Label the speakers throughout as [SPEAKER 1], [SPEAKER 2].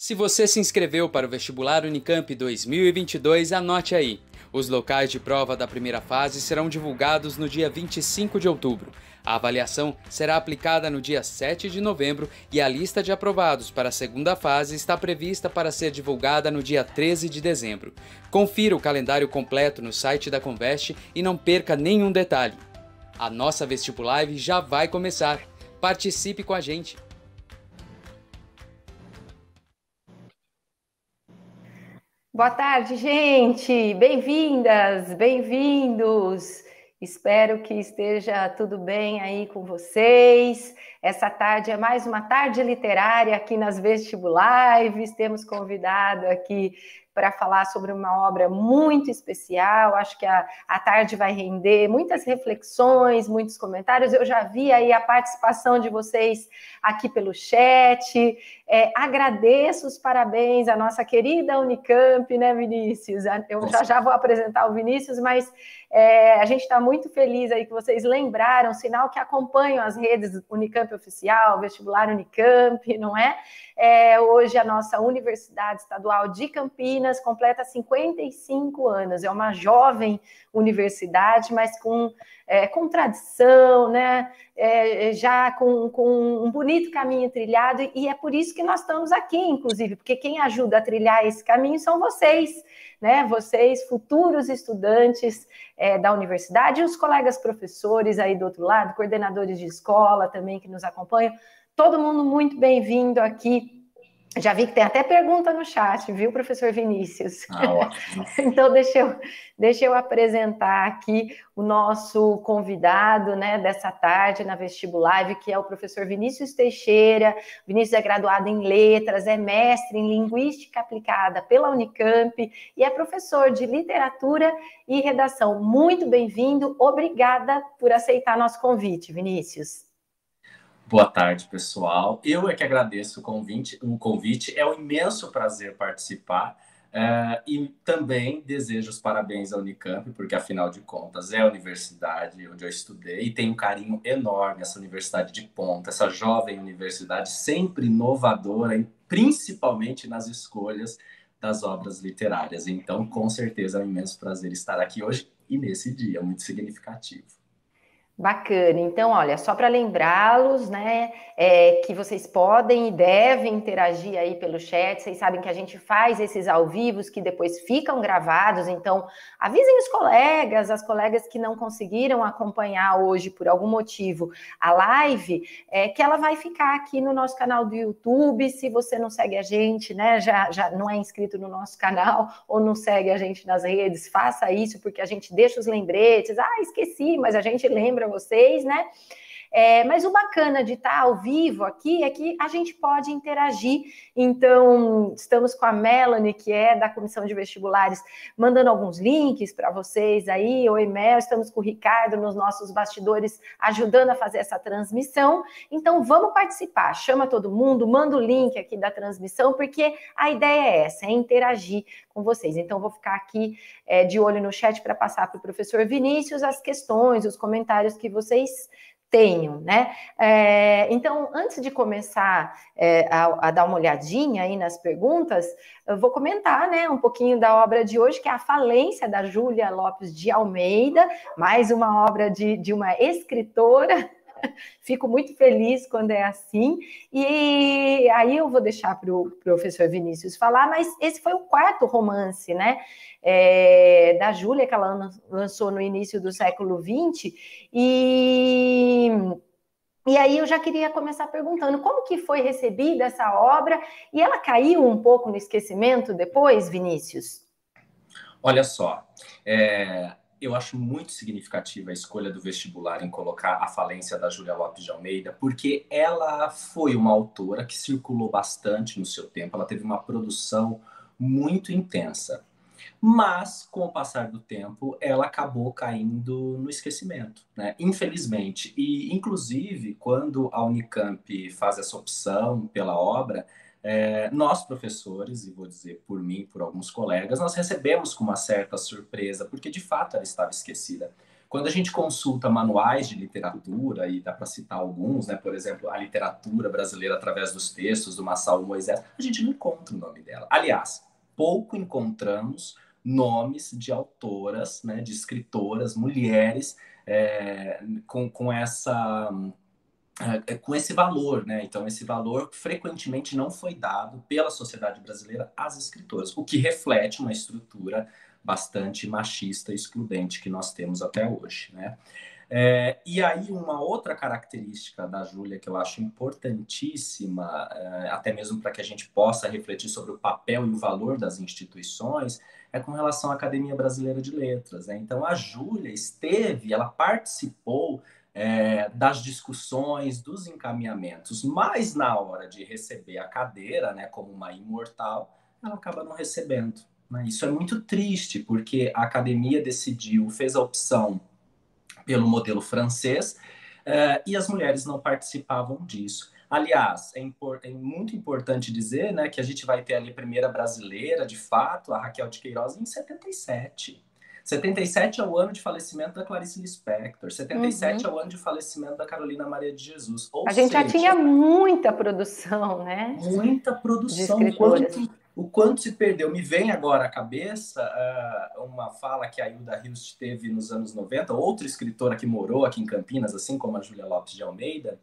[SPEAKER 1] Se você se inscreveu para o vestibular Unicamp 2022, anote aí. Os locais de prova da primeira fase serão divulgados no dia 25 de outubro. A avaliação será aplicada no dia 7 de novembro e a lista de aprovados para a segunda fase está prevista para ser divulgada no dia 13 de dezembro. Confira o calendário completo no site da Conveste e não perca nenhum detalhe. A nossa vestibular já vai começar. Participe com a gente!
[SPEAKER 2] Boa tarde, gente! Bem-vindas, bem-vindos! Espero que esteja tudo bem aí com vocês. Essa tarde é mais uma tarde literária aqui nas Vestibulares. Temos convidado aqui para falar sobre uma obra muito especial. Acho que a, a tarde vai render muitas reflexões, muitos comentários. Eu já vi aí a participação de vocês aqui pelo chat. É, agradeço os parabéns à nossa querida Unicamp, né, Vinícius? Eu já já vou apresentar o Vinícius, mas é, a gente está muito feliz aí que vocês lembraram, sinal que acompanham as redes Unicamp Oficial, Vestibular Unicamp, não é? é? Hoje a nossa Universidade Estadual de Campinas completa 55 anos, é uma jovem universidade, mas com, é, com tradição, né? É, já com, com um bonito caminho trilhado, e é por isso que nós estamos aqui, inclusive, porque quem ajuda a trilhar esse caminho são vocês né? Vocês, futuros estudantes é, da universidade, e os colegas professores aí do outro lado, coordenadores de escola também que nos acompanham, todo mundo muito bem-vindo aqui já vi que tem até pergunta no chat, viu, professor Vinícius? Ah, então, deixa eu, deixa eu apresentar aqui o nosso convidado né, dessa tarde na Vestibular, que é o professor Vinícius Teixeira. Vinícius é graduado em Letras, é mestre em Linguística Aplicada pela Unicamp e é professor de Literatura e Redação. Muito bem-vindo, obrigada por aceitar nosso convite, Vinícius.
[SPEAKER 3] Boa tarde, pessoal. Eu é que agradeço o convite. O convite. É um imenso prazer participar. Uh, e também desejo os parabéns à Unicamp, porque afinal de contas é a universidade onde eu estudei e tenho um carinho enorme essa universidade de ponta, essa jovem universidade sempre inovadora, principalmente nas escolhas das obras literárias. Então, com certeza é um imenso prazer estar aqui hoje e nesse dia muito significativo.
[SPEAKER 2] Bacana. Então, olha, só para lembrá-los, né, é, que vocês podem e devem interagir aí pelo chat. Vocês sabem que a gente faz esses ao vivos que depois ficam gravados. Então, avisem os colegas, as colegas que não conseguiram acompanhar hoje por algum motivo a live, é, que ela vai ficar aqui no nosso canal do YouTube. Se você não segue a gente, né, já, já não é inscrito no nosso canal ou não segue a gente nas redes, faça isso porque a gente deixa os lembretes. Ah, esqueci, mas a gente lembra vocês, né? É, mas o bacana de estar ao vivo aqui é que a gente pode interagir. Então, estamos com a Melanie, que é da Comissão de Vestibulares, mandando alguns links para vocês aí. Oi, Mel, estamos com o Ricardo nos nossos bastidores, ajudando a fazer essa transmissão. Então, vamos participar. Chama todo mundo, manda o link aqui da transmissão, porque a ideia é essa, é interagir com vocês. Então, vou ficar aqui é, de olho no chat para passar para o professor Vinícius as questões, os comentários que vocês tenham, né? É, então, antes de começar é, a, a, dar uma olhadinha aí nas perguntas, eu vou comentar, né, um pouquinho da obra de hoje, que é a Falência da Júlia Lopes de Almeida, mais uma obra de, de uma escritora Fico muito feliz quando é assim. E aí eu vou deixar para o professor Vinícius falar, mas esse foi o quarto romance, né? É, da Júlia, que ela lançou no início do século XX. E. E aí eu já queria começar perguntando como que foi recebida essa obra e ela caiu um pouco no esquecimento depois, Vinícius?
[SPEAKER 3] Olha só, é, eu acho muito significativa a escolha do vestibular em colocar a falência da Júlia Lopes de Almeida, porque ela foi uma autora que circulou bastante no seu tempo, ela teve uma produção muito intensa. Mas, com o passar do tempo, ela acabou caindo no esquecimento, né? Infelizmente. E, inclusive, quando a Unicamp faz essa opção pela obra, é, nós, professores, e vou dizer por mim, por alguns colegas, nós recebemos com uma certa surpresa, porque de fato ela estava esquecida. Quando a gente consulta manuais de literatura, e dá para citar alguns, né? por exemplo, a literatura brasileira através dos textos do Massal Moisés, a gente não encontra o nome dela. Aliás, pouco encontramos nomes de autoras, né, de escritoras, mulheres, é, com, com essa com esse valor, né? Então, esse valor frequentemente não foi dado pela sociedade brasileira às escritoras, o que reflete uma estrutura bastante machista e excludente que nós temos até hoje, né? É, e aí, uma outra característica da Júlia que eu acho importantíssima, é, até mesmo para que a gente possa refletir sobre o papel e o valor das instituições, é com relação à Academia Brasileira de Letras. Né? Então, a Júlia esteve, ela participou é, das discussões, dos encaminhamentos, mas na hora de receber a cadeira, né, como uma imortal, ela acaba não recebendo. Né? Isso é muito triste, porque a academia decidiu, fez a opção pelo modelo francês, uh, e as mulheres não participavam disso. Aliás, é, é, muito importante dizer né, que a gente vai ter ali a primeira brasileira, de fato, a Raquel de Queiroz, em 77. 77 é o ano de falecimento da Clarice Lispector. 77 uhum. é o ano de falecimento da Carolina Maria de Jesus.
[SPEAKER 2] Ou a gente seja, já tinha muita produção, né?
[SPEAKER 3] Muita produção. Quanto, o quanto se perdeu. Me vem agora à cabeça uh, uma fala que a Hilda Hilst teve nos anos 90, outra escritora que morou aqui em Campinas, assim como a Júlia Lopes de Almeida,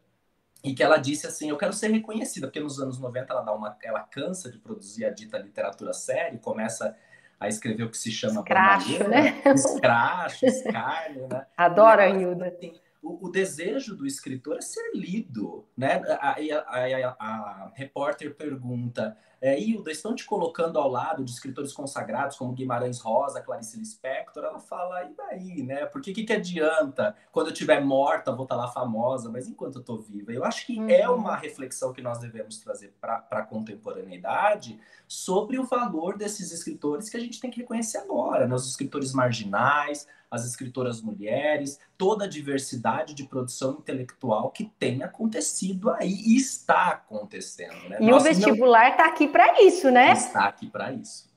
[SPEAKER 3] e que ela disse assim: Eu quero ser reconhecida, porque nos anos 90 ela, dá uma, ela cansa de produzir a dita literatura séria, começa a escrever o que se chama
[SPEAKER 2] escracho, né?
[SPEAKER 3] Escracho, escárnio, né?
[SPEAKER 2] Adoro a Hilda.
[SPEAKER 3] Assim, o, o, desejo do escritor é ser lido, né? A, a, a, a repórter pergunta, é, Hilda, estão te colocando ao lado de escritores consagrados como Guimarães Rosa, Clarice Lispector? Ela fala, e daí, né? Porque que, que adianta? Quando eu estiver morta, vou estar lá famosa, mas enquanto eu estou viva? Eu acho que uhum. é uma reflexão que nós devemos trazer para a contemporaneidade sobre o valor desses escritores que a gente tem que reconhecer agora, né? Os escritores marginais, as escritoras mulheres, toda a diversidade de produção intelectual que tem acontecido aí e está acontecendo. Né?
[SPEAKER 2] E o vestibular está não... aqui para isso, né?
[SPEAKER 3] Está aqui para isso.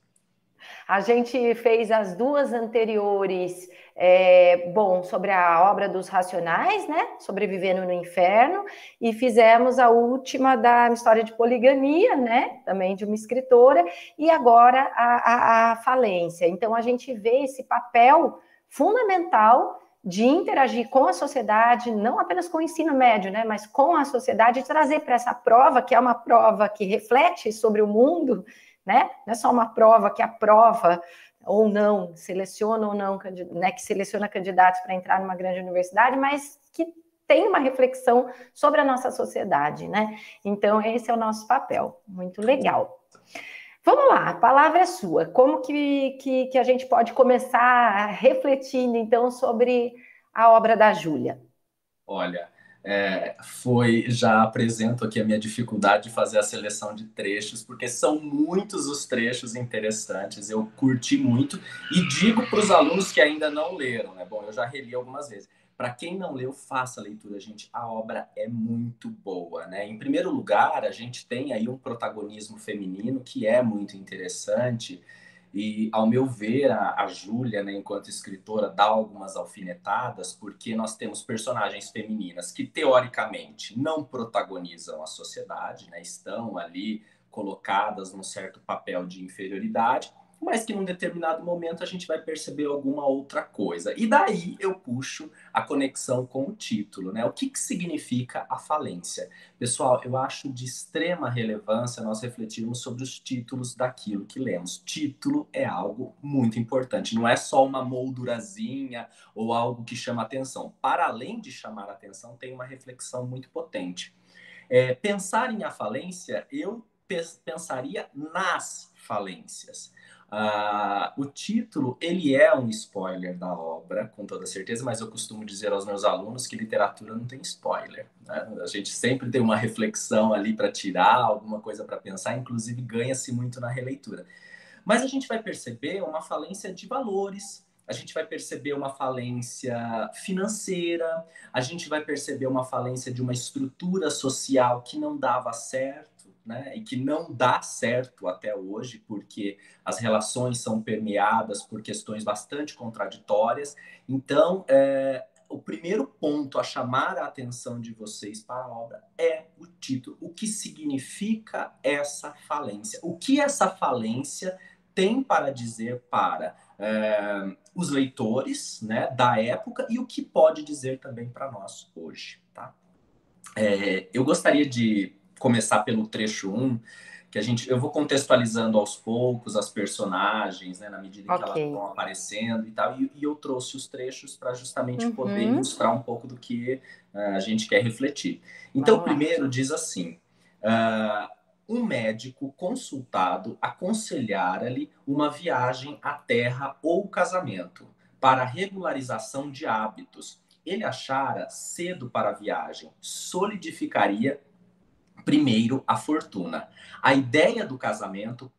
[SPEAKER 2] A gente fez as duas anteriores, é, bom, sobre a obra dos Racionais, né? Sobrevivendo no Inferno, e fizemos a última da história de poligamia, né? Também de uma escritora, e agora a, a, a falência. Então a gente vê esse papel fundamental de interagir com a sociedade, não apenas com o ensino médio, né, mas com a sociedade, trazer para essa prova, que é uma prova que reflete sobre o mundo, né, não é só uma prova que aprova ou não, seleciona ou não, né, que seleciona candidatos para entrar numa grande universidade, mas que tem uma reflexão sobre a nossa sociedade, né? Então, esse é o nosso papel. Muito legal. Vamos lá, a palavra é sua. Como que, que, que a gente pode começar refletindo, então, sobre a obra da Júlia?
[SPEAKER 3] Olha, é, foi já apresento aqui a minha dificuldade de fazer a seleção de trechos, porque são muitos os trechos interessantes, eu curti muito e digo para os alunos que ainda não leram, né? Bom, eu já reli algumas vezes. Para quem não leu, faça a leitura, gente. A obra é muito boa, né? Em primeiro lugar, a gente tem aí um protagonismo feminino que é muito interessante. E, ao meu ver, a, a Júlia, né, enquanto escritora, dá algumas alfinetadas, porque nós temos personagens femininas que, teoricamente, não protagonizam a sociedade, né, estão ali colocadas num certo papel de inferioridade, mas que num determinado momento a gente vai perceber alguma outra coisa. E daí eu puxo a conexão com o título, né? O que, que significa a falência? Pessoal, eu acho de extrema relevância nós refletirmos sobre os títulos daquilo que lemos. Título é algo muito importante, não é só uma moldurazinha ou algo que chama atenção. Para além de chamar atenção, tem uma reflexão muito potente. É, pensar em a falência, eu pensaria nas falências. Uh, o título, ele é um spoiler da obra, com toda certeza, mas eu costumo dizer aos meus alunos que literatura não tem spoiler. Né? A gente sempre tem uma reflexão ali para tirar, alguma coisa para pensar, inclusive ganha-se muito na releitura. Mas a gente vai perceber uma falência de valores, a gente vai perceber uma falência financeira, a gente vai perceber uma falência de uma estrutura social que não dava certo né? E que não dá certo até hoje, porque as relações são permeadas por questões bastante contraditórias. Então, é, o primeiro ponto a chamar a atenção de vocês para a obra é o título. O que significa essa falência? O que essa falência tem para dizer para é, os leitores né, da época e o que pode dizer também para nós hoje. Tá? É, eu gostaria de começar pelo trecho 1, que a gente, eu vou contextualizando aos poucos as personagens, né, na medida okay. que elas vão aparecendo e tal, e, e eu trouxe os trechos para justamente uhum. poder ilustrar um pouco do que uh, a gente quer refletir. Então, o primeiro diz assim: uh, um médico consultado aconselhara-lhe uma viagem à terra ou casamento para regularização de hábitos. Ele achara cedo para a viagem, solidificaria primeiro a fortuna. A ideia do casamento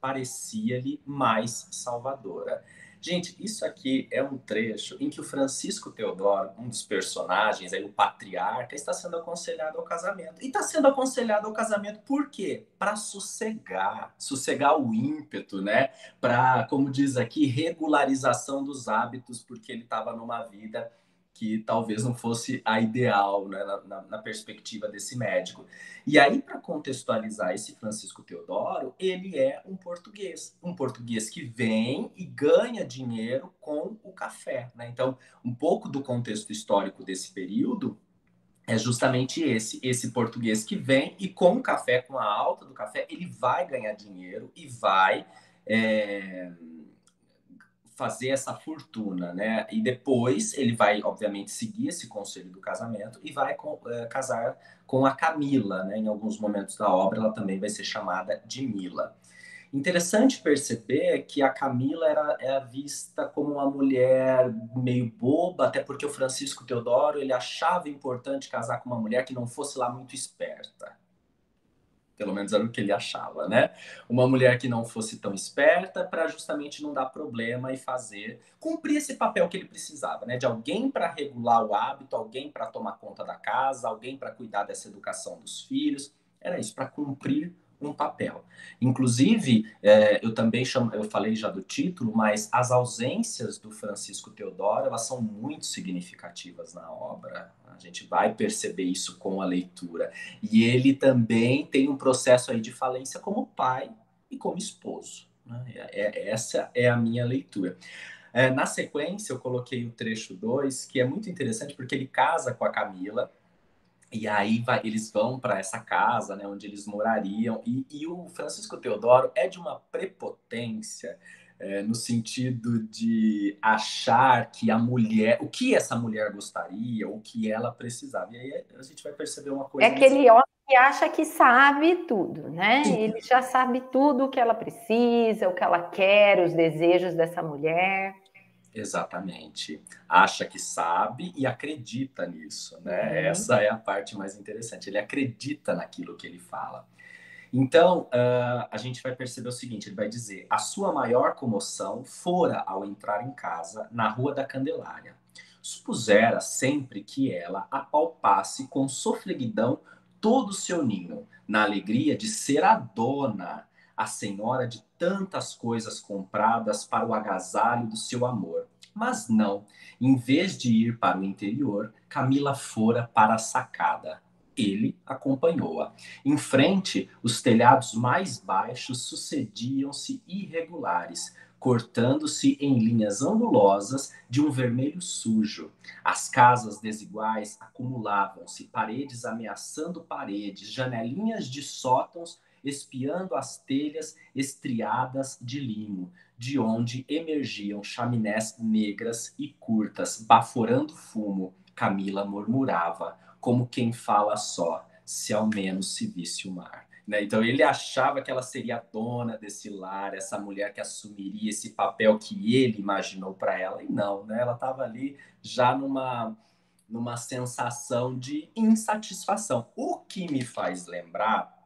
[SPEAKER 3] parecia-lhe mais salvadora. Gente, isso aqui é um trecho em que o Francisco Teodoro, um dos personagens, aí, o patriarca, está sendo aconselhado ao casamento. E está sendo aconselhado ao casamento por quê? Para sossegar, sossegar o ímpeto, né? Para, como diz aqui, regularização dos hábitos, porque ele estava numa vida que talvez não fosse a ideal né, na, na, perspectiva desse médico. E aí, para contextualizar esse Francisco Teodoro, ele é um português, um português que vem e ganha dinheiro com o café. Né? Então, um pouco do contexto histórico desse período é justamente esse, esse português que vem e com o café, com a alta do café, ele vai ganhar dinheiro e vai é, fazer essa fortuna, né? E depois ele vai, obviamente, seguir esse conselho do casamento e vai com, é, casar com a Camila, né? Em alguns momentos da obra ela também vai ser chamada de Mila. Interessante perceber que a Camila era, era vista como uma mulher meio boba, até porque o Francisco Teodoro ele achava importante casar com uma mulher que não fosse lá muito esperta. Pelo menos era o que ele achava, né? Uma mulher que não fosse tão esperta para justamente não dar problema e fazer, cumprir esse papel que ele precisava, né? De alguém para regular o hábito, alguém para tomar conta da casa, alguém para cuidar dessa educação dos filhos. Era isso, para cumprir um papel. Inclusive, é, eu também chamo, eu falei já do título, mas as ausências do Francisco Teodoro elas são muito significativas na obra. A gente vai perceber isso com a leitura. E ele também tem um processo aí de falência como pai e como esposo. Né? É, é essa é a minha leitura. É, na sequência, eu coloquei o trecho 2, que é muito interessante porque ele casa com a Camila e aí vai, eles vão para essa casa, né, onde eles morariam. E, e, o Francisco Teodoro é de uma prepotência é, no sentido de achar que a mulher, o que essa mulher gostaria, o que ela precisava. E aí a gente vai perceber uma coisa.
[SPEAKER 2] É aquele homem que acha que sabe tudo, né? Sim. Ele já sabe tudo o que ela precisa, o que ela quer, os desejos dessa mulher.
[SPEAKER 3] Exatamente. Acha que sabe e acredita nisso, né? Uhum. Essa é a parte mais interessante. Ele acredita naquilo que ele fala. Então, uh, a gente vai perceber o seguinte: ele vai dizer, a sua maior comoção fora ao entrar em casa na Rua da Candelária. Supusera sempre que ela apalpasse com sofreguidão todo o seu ninho, na alegria de ser a dona a senhora de tantas coisas compradas para o agasalho do seu amor. Mas não, em vez de ir para o interior, Camila fora para a sacada. Ele acompanhou-a. Em frente, os telhados mais baixos sucediam-se irregulares, cortando-se em linhas angulosas de um vermelho sujo. As casas desiguais acumulavam-se, paredes ameaçando paredes, janelinhas de sótãos espiando as telhas estriadas de limo, de onde emergiam chaminés negras e curtas, baforando fumo. Camila murmurava, como quem fala só, se ao menos se visse o mar. Né? Então ele achava que ela seria a dona desse lar, essa mulher que assumiria esse papel que ele imaginou para ela, e não, né? ela estava ali já numa, numa sensação de insatisfação. O que me faz lembrar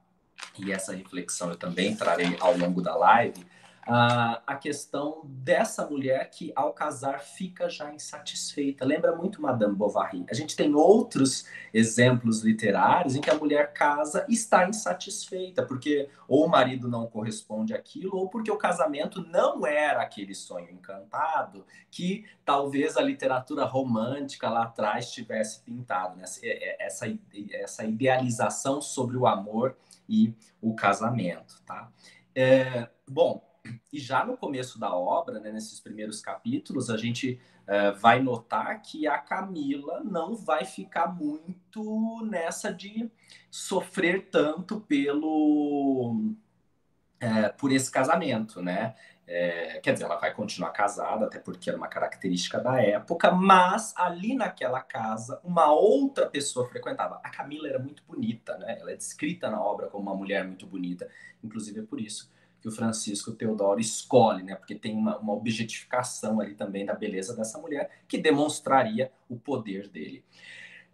[SPEAKER 3] e essa reflexão eu também trarei ao longo da live, a questão dessa mulher que, ao casar, fica já insatisfeita. Lembra muito Madame Bovary. A gente tem outros exemplos literários em que a mulher casa e está insatisfeita, porque ou o marido não corresponde àquilo, ou porque o casamento não era aquele sonho encantado que talvez a literatura romântica lá atrás tivesse pintado. Né? Essa, essa idealização sobre o amor e o casamento. Tá? É, bom, e já no começo da obra, né, nesses primeiros capítulos, a gente uh, vai notar que a Camila não vai ficar muito nessa de sofrer tanto pelo uh, por esse casamento, né? É, quer dizer, ela vai continuar casada, até porque era uma característica da época, mas ali naquela casa, uma outra pessoa frequentava. A Camila era muito bonita, né? Ela é descrita na obra como uma mulher muito bonita, inclusive é por isso que o Francisco Teodoro escolhe, né? Porque tem uma, uma objetificação ali também da beleza dessa mulher que demonstraria o poder dele.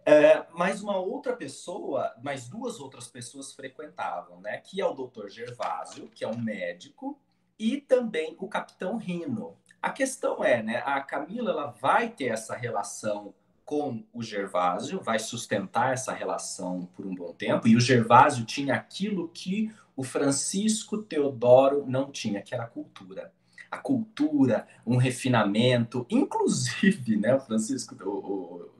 [SPEAKER 3] É, mas uma outra pessoa, mais duas outras pessoas frequentavam, né? Que é o Dr. Gervásio, que é um médico, e também o Capitão Rino. A questão é, né? A Camila ela vai ter essa relação com o Gervásio, vai sustentar essa relação por um bom tempo, e o Gervásio tinha aquilo que o Francisco Teodoro não tinha, que era a cultura. A cultura, um refinamento, inclusive, né, o Francisco, o,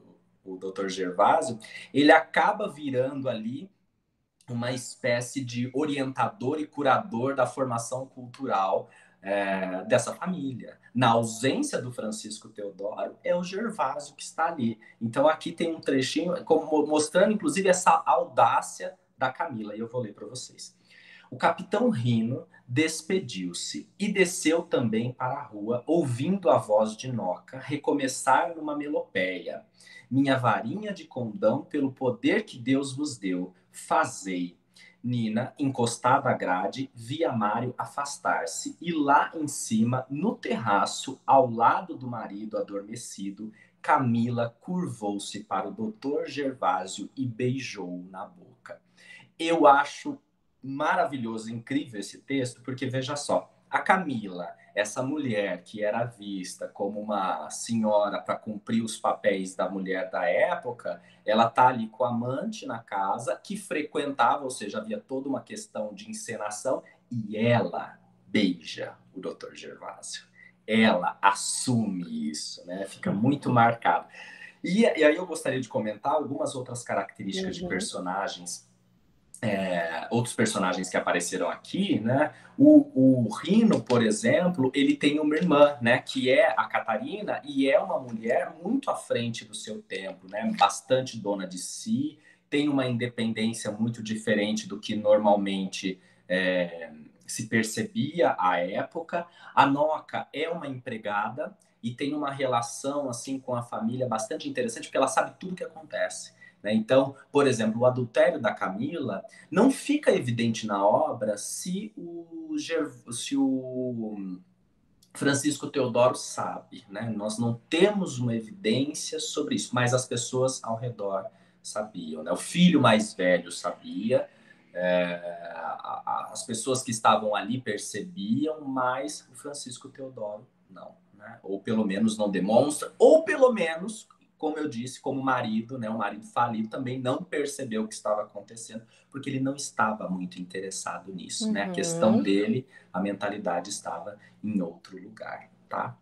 [SPEAKER 3] o, o Dr. Gervásio, ele acaba virando ali uma espécie de orientador e curador da formação cultural é, dessa família. Na ausência do Francisco Teodoro, é o Gervásio que está ali. Então, aqui tem um trechinho mostrando, inclusive, essa audácia da Camila, e eu vou ler para vocês. O capitão Rino despediu-se e desceu também para a rua, ouvindo a voz de Noca recomeçar numa melopeia. Minha varinha de condão, pelo poder que Deus vos deu, fazei Nina, encostada à grade, via Mário afastar-se e lá em cima, no terraço, ao lado do marido adormecido, Camila curvou-se para o doutor Gervásio e beijou na boca. Eu acho maravilhoso, incrível esse texto, porque veja só, a Camila essa mulher que era vista como uma senhora para cumprir os papéis da mulher da época, ela está ali com a amante na casa, que frequentava, ou seja, havia toda uma questão de encenação, e ela beija o Dr. Gervásio. Ela assume isso, né? Fica muito marcado. E, e aí eu gostaria de comentar algumas outras características uhum. de personagens é, outros personagens que apareceram aqui, né? O, o Rino, por exemplo, ele tem uma irmã, né? Que é a Catarina e é uma mulher muito à frente do seu tempo, né? Bastante dona de si, tem uma independência muito diferente do que normalmente é, se percebia à época. A Noca é uma empregada e tem uma relação assim com a família bastante interessante porque ela sabe tudo o que acontece. Né? Então, por exemplo, o adultério da Camila não fica evidente na obra se o, se o Francisco Teodoro sabe. Né? Nós não temos uma evidência sobre isso, mas as pessoas ao redor sabiam. Né? O filho mais velho sabia, é, as pessoas que estavam ali percebiam, mas o Francisco Teodoro não. Né? Ou pelo menos não demonstra, ou pelo menos como eu disse, como marido, né, um marido falido, também não percebeu o que estava acontecendo, porque ele não estava muito interessado nisso, uhum. né? A questão uhum. dele, a mentalidade estava em outro lugar, tá?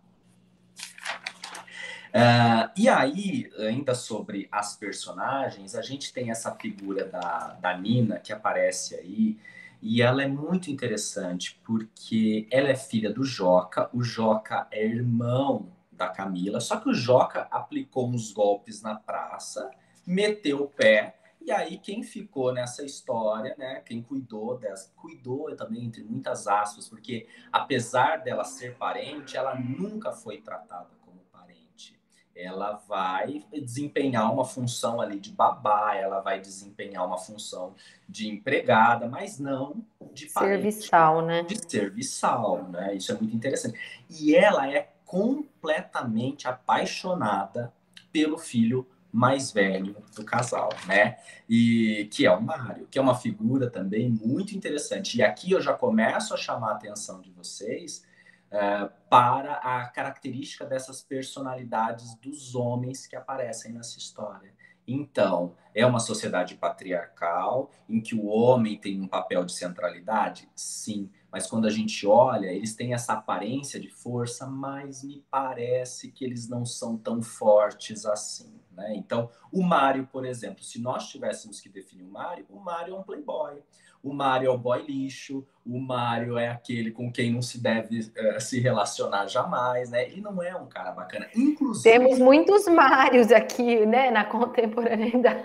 [SPEAKER 3] Uh, e aí, ainda sobre as personagens, a gente tem essa figura da, da Nina que aparece aí, e ela é muito interessante porque ela é filha do Joca, o Joca é irmão da Camila. Só que o Joca aplicou uns golpes na praça, meteu o pé, e aí quem ficou nessa história, né? Quem cuidou dessa, cuidou também entre muitas aspas, porque apesar dela ser parente, ela nunca foi tratada como parente. Ela vai desempenhar uma função ali de babá, ela vai desempenhar uma função de empregada, mas não de
[SPEAKER 2] parente. Serviçal, né?
[SPEAKER 3] De serviçal, né? Isso é muito interessante. E ela é completamente apaixonada pelo filho mais velho do casal, né? E que é o Mário, que é uma figura também muito interessante. E aqui eu já começo a chamar a atenção de vocês uh, para a característica dessas personalidades dos homens que aparecem nessa história. Então, é uma sociedade patriarcal em que o homem tem um papel de centralidade? Sim. Mas quando a gente olha, eles têm essa aparência de força, mas me parece que eles não são tão fortes assim. Né? Então, o Mário, por exemplo, se nós tivéssemos que definir o Mário, o Mário é um playboy. O Mário é o boy lixo, o Mário é aquele com quem não se deve uh, se relacionar jamais, né? Ele não é um cara bacana.
[SPEAKER 2] Inclusive. Temos muitos Mários aqui, né, na contemporaneidade.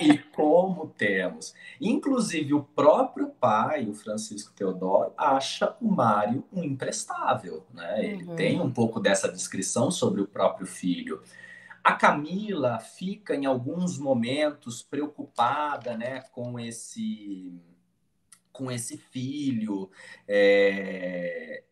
[SPEAKER 3] E como temos. Inclusive, o próprio pai, o Francisco Teodoro, acha o Mário um imprestável, né? Ele uhum. tem um pouco dessa descrição sobre o próprio filho. A Camila fica em alguns momentos preocupada, né, com esse com esse filho. É...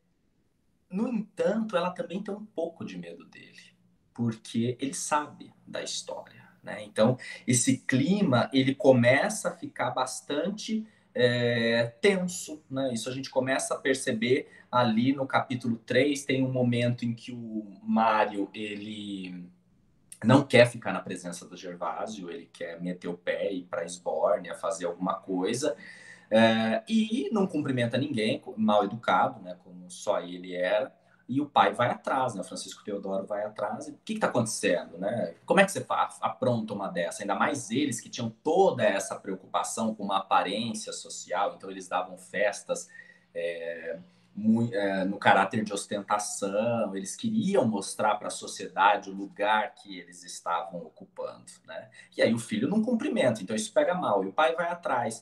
[SPEAKER 3] No entanto, ela também tem um pouco de medo dele, porque ele sabe da história. Né? Então, esse clima ele começa a ficar bastante é, tenso. Né? Isso a gente começa a perceber ali no capítulo 3. Tem um momento em que o Mário ele não quer ficar na presença do Gervásio, ele quer meter o pé e ir para a Esbórnia, fazer alguma coisa. É, e não cumprimenta ninguém, mal educado, né, como só ele era. E o pai vai atrás, né? O Francisco Teodoro vai atrás. o que está acontecendo, né? Como é que você apronta uma dessa? Ainda mais eles que tinham toda essa preocupação com uma aparência social, então eles davam festas é, muito, é, no caráter de ostentação, eles queriam mostrar para a sociedade o lugar que eles estavam ocupando, né? E aí o filho não cumprimenta, então isso pega mal, e o pai vai atrás.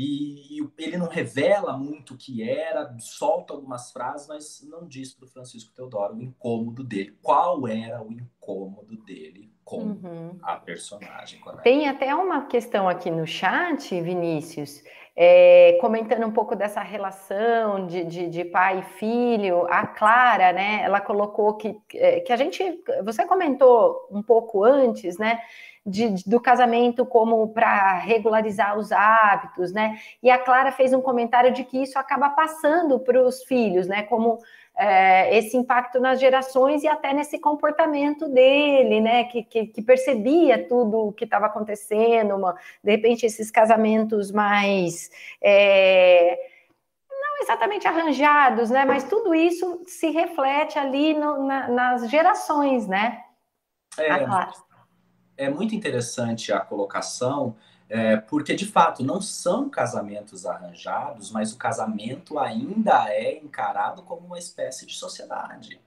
[SPEAKER 3] E ele não revela muito o que era, solta algumas frases, mas não diz para o Francisco Teodoro o incômodo dele. Qual era o incômodo dele com uhum. a personagem?
[SPEAKER 2] Tem até uma questão aqui no chat, Vinícius, é, comentando um pouco dessa relação de, de, de, pai e filho. A Clara, né, ela colocou que, é, que a gente, você comentou um pouco antes, né? De, do casamento como para regularizar os hábitos, né? E a Clara fez um comentário de que isso acaba passando para os filhos, né? Como é, esse impacto nas gerações e até nesse comportamento dele, né? Que, que, que percebia tudo o que estava acontecendo, uma, de repente esses casamentos mais é, não exatamente arranjados, né? Mas tudo isso se reflete ali no, na, nas gerações, né?
[SPEAKER 3] É, é muito interessante a colocação, é, porque de fato não são casamentos arranjados, mas o casamento ainda é encarado como uma espécie de sociedade.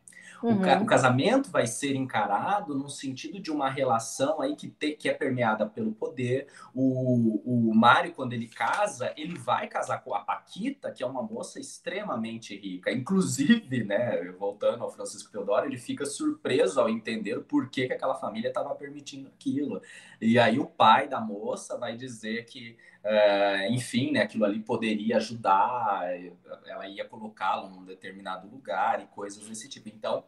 [SPEAKER 3] Uhum. O, ca o, casamento vai ser encarado no sentido de uma relação aí que, te, que é permeada pelo poder. O, o Mário, quando ele casa, ele vai casar com a Paquita, que é uma moça extremamente rica. Inclusive, né, voltando ao Francisco Teodoro, ele fica surpreso ao entender o porquê que aquela família estava permitindo aquilo. E aí o pai da moça vai dizer que Uh, enfim, né, aquilo ali poderia ajudar, ela ia colocá-lo num determinado lugar e coisas desse tipo. Então,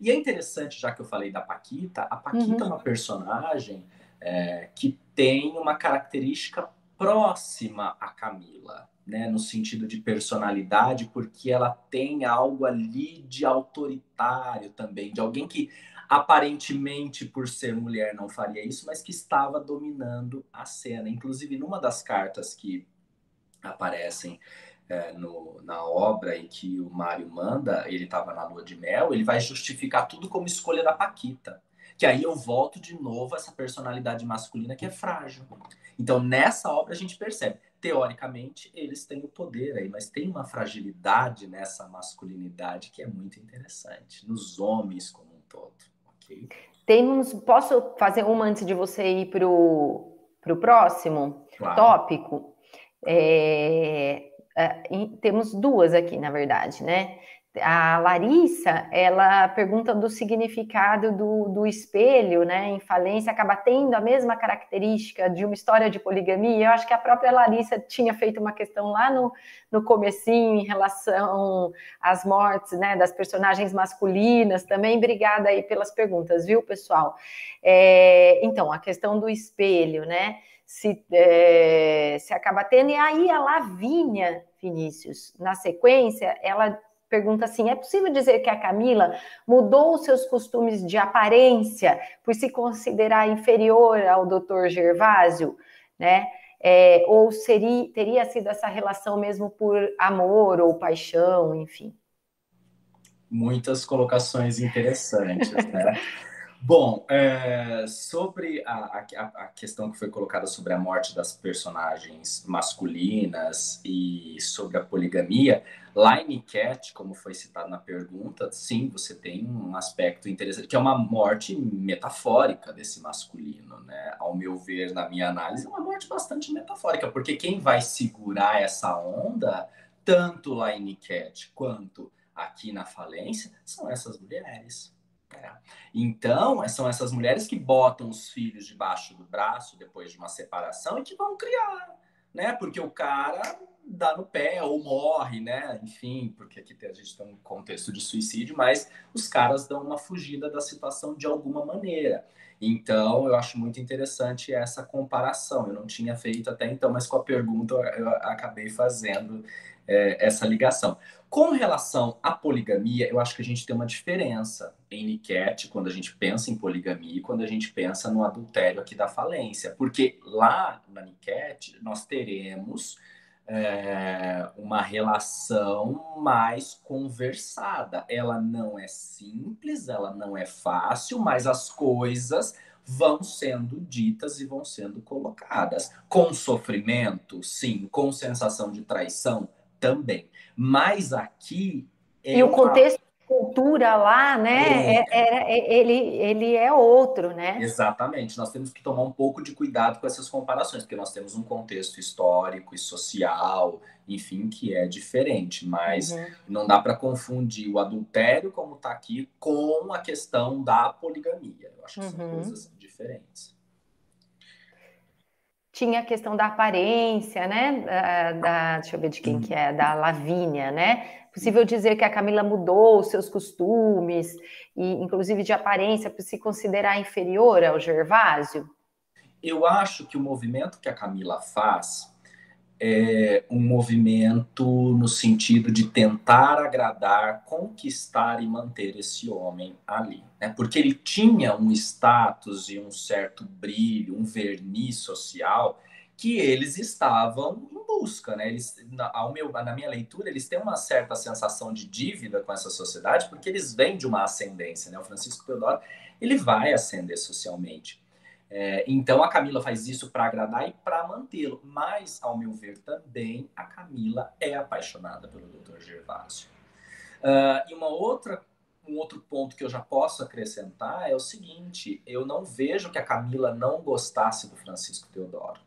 [SPEAKER 3] e é interessante, já que eu falei da Paquita, a Paquita uhum. é uma personagem é, que tem uma característica próxima à Camila, né, no sentido de personalidade, porque ela tem algo ali de autoritário também, de alguém que aparentemente por ser mulher não faria isso, mas que estava dominando a cena. Inclusive, numa das cartas que aparecem é, no, na obra e que o Mário manda, ele estava na lua de mel, ele vai justificar tudo como escolha da Paquita. Que aí eu volto de novo a essa personalidade masculina que é frágil. Então, nessa obra a gente percebe, teoricamente, eles têm o poder aí, mas tem uma fragilidade nessa masculinidade que é muito interessante, nos homens como um todo.
[SPEAKER 2] Temos, posso fazer uma antes de você ir para o próximo claro. tópico? É, é, temos duas aqui, na verdade, né? A Larissa, ela pergunta do significado do, do espelho, né? Em falência, acaba tendo a mesma característica de uma história de poligamia. Eu acho que a própria Larissa tinha feito uma questão lá no, no comecinho em relação às mortes, né? Das personagens masculinas também. Obrigada aí pelas perguntas, viu, pessoal? É, então, a questão do espelho, né? Se, é, se acaba tendo, e aí a Lavínia Vinícius, na sequência, ela pergunta assim: é possível dizer que a Camila mudou os seus costumes de aparência por se considerar inferior ao Dr. Gervásio, né? É, ou seria, teria sido essa relação mesmo por amor ou paixão, enfim?
[SPEAKER 3] Muitas colocações interessantes, né? Bom, é, sobre a, a, a, questão que foi colocada sobre a morte das personagens masculinas e sobre a poligamia, lá em Cat, como foi citado na pergunta, sim, você tem um aspecto interessante, que é uma morte metafórica desse masculino, né? Ao meu ver, na minha análise, é uma morte bastante metafórica, porque quem vai segurar essa onda, tanto lá em Cat quanto aqui na falência, são essas mulheres. É. Então, são essas mulheres que botam os filhos debaixo do braço depois de uma separação e que vão criar, né? Porque o cara dá no pé ou morre, né? Enfim, porque aqui a gente tem um contexto de suicídio, mas os caras dão uma fugida da situação de alguma maneira. Então, eu acho muito interessante essa comparação. Eu não tinha feito até então, mas com a pergunta eu acabei fazendo é, essa ligação. Com relação à poligamia, eu acho que a gente tem uma diferença em Niket quando a gente pensa em poligamia e quando a gente pensa no adultério aqui da falência. Porque lá na Niket nós teremos é, uma relação mais conversada. Ela não é simples, ela não é fácil, mas as coisas vão sendo ditas e vão sendo colocadas. Com sofrimento, sim. Com sensação de traição, também. Mas aqui.
[SPEAKER 2] É e o contexto cultura lá, né? É. É, é, ele, ele é outro, né?
[SPEAKER 3] Exatamente. Nós temos que tomar um pouco de cuidado com essas comparações, porque nós temos um contexto histórico e social, enfim, que é diferente. Mas uhum. não dá para confundir o adultério, como está aqui, com a questão da poligamia. Eu acho que uhum. são coisas diferentes
[SPEAKER 2] tinha a questão da aparência, né? Da, deixa eu ver de quem que é, da Lavínia, né? Possível dizer que a Camila mudou os seus costumes, e inclusive de aparência, para se considerar inferior ao Gervásio?
[SPEAKER 3] Eu acho que o movimento que a Camila faz é um movimento no sentido de tentar agradar, conquistar e manter esse homem ali. Né? Porque ele tinha um status e um certo brilho, um verniz social que eles estavam em busca, né? Eles, na, meu, na minha leitura, eles têm uma certa sensação de dívida com essa sociedade, porque eles vêm de uma ascendência, né? O Francisco Teodoro, ele vai ascender socialmente. É, então a Camila faz isso para agradar e para mantê-lo. Mas, ao meu ver, também a Camila é apaixonada pelo Dr. Gervásio. Uh, e uma outra, um outro ponto que eu já posso acrescentar é o seguinte: eu não vejo que a Camila não gostasse do Francisco Teodoro.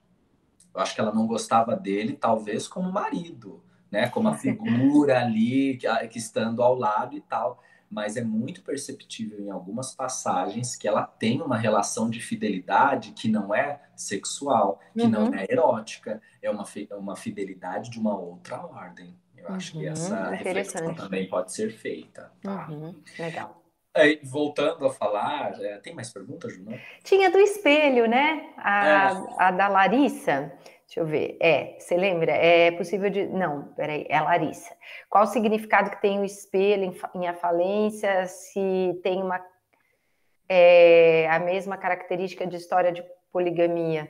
[SPEAKER 3] Eu acho que ela não gostava dele, talvez como marido, né? Como a figura ali que, que estando ao lado e tal mas é muito perceptível em algumas passagens que ela tem uma relação de fidelidade que não é sexual, que uhum. não é erótica, é uma, é uma fidelidade de uma outra ordem. Eu uhum. acho que uhum. essa reflexão também pode ser feita. Tá?
[SPEAKER 2] Uhum. Legal.
[SPEAKER 3] Aí, voltando a falar, é, tem mais perguntas, Juno?
[SPEAKER 2] Tinha do espelho, né? A, é. a da Larissa. Deixa eu ver. É, você lembra? É possível de. Não, peraí, é Larissa. Qual o significado que tem o espelho em, em A Falência? Se tem uma. É, a mesma característica de história de poligamia?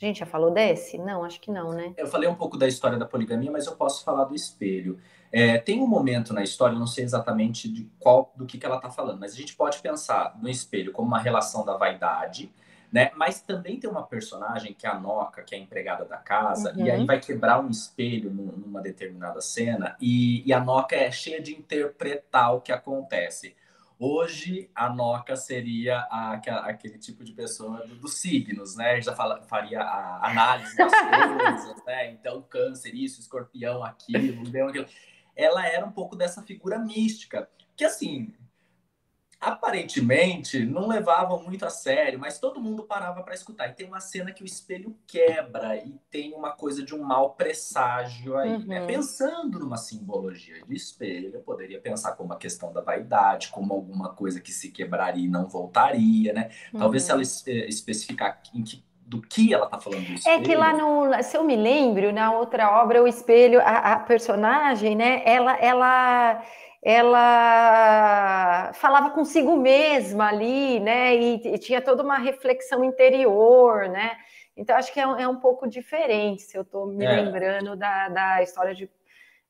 [SPEAKER 2] A gente já falou desse? Não, acho que não, né?
[SPEAKER 3] Eu falei um pouco da história da poligamia, mas eu posso falar do espelho. É, tem um momento na história, não sei exatamente de qual, do que, que ela está falando, mas a gente pode pensar no espelho como uma relação da vaidade né? Mas também tem uma personagem que é a Noca, que é a empregada da casa, uhum. e aí vai quebrar um espelho numa determinada cena, e, e a Noca é cheia de interpretar o que acontece. Hoje, a Noca seria a, aquele tipo de pessoa dos do signos, né? Já fala, faria a análise das coisas, né? Então, câncer, isso, escorpião, aquilo, aquilo. ela era um pouco dessa figura mística, que assim, aparentemente não levavam muito a sério, mas todo mundo parava para escutar. E tem uma cena que o espelho quebra e tem uma coisa de um mau presságio aí, né? uhum. né? Pensando numa simbologia de espelho, eu poderia pensar como a questão da vaidade, como alguma coisa que se quebraria e não voltaria, né? Talvez uhum. se ela especificar em que do que ela está falando do espelho.
[SPEAKER 2] É que lá no, se eu me lembro, na outra obra, o espelho, a, a personagem, né, ela, ela ela falava consigo mesma ali, né? E, e, tinha toda uma reflexão interior, né? Então acho que é, é um pouco diferente, se eu estou me é. lembrando da, da história de,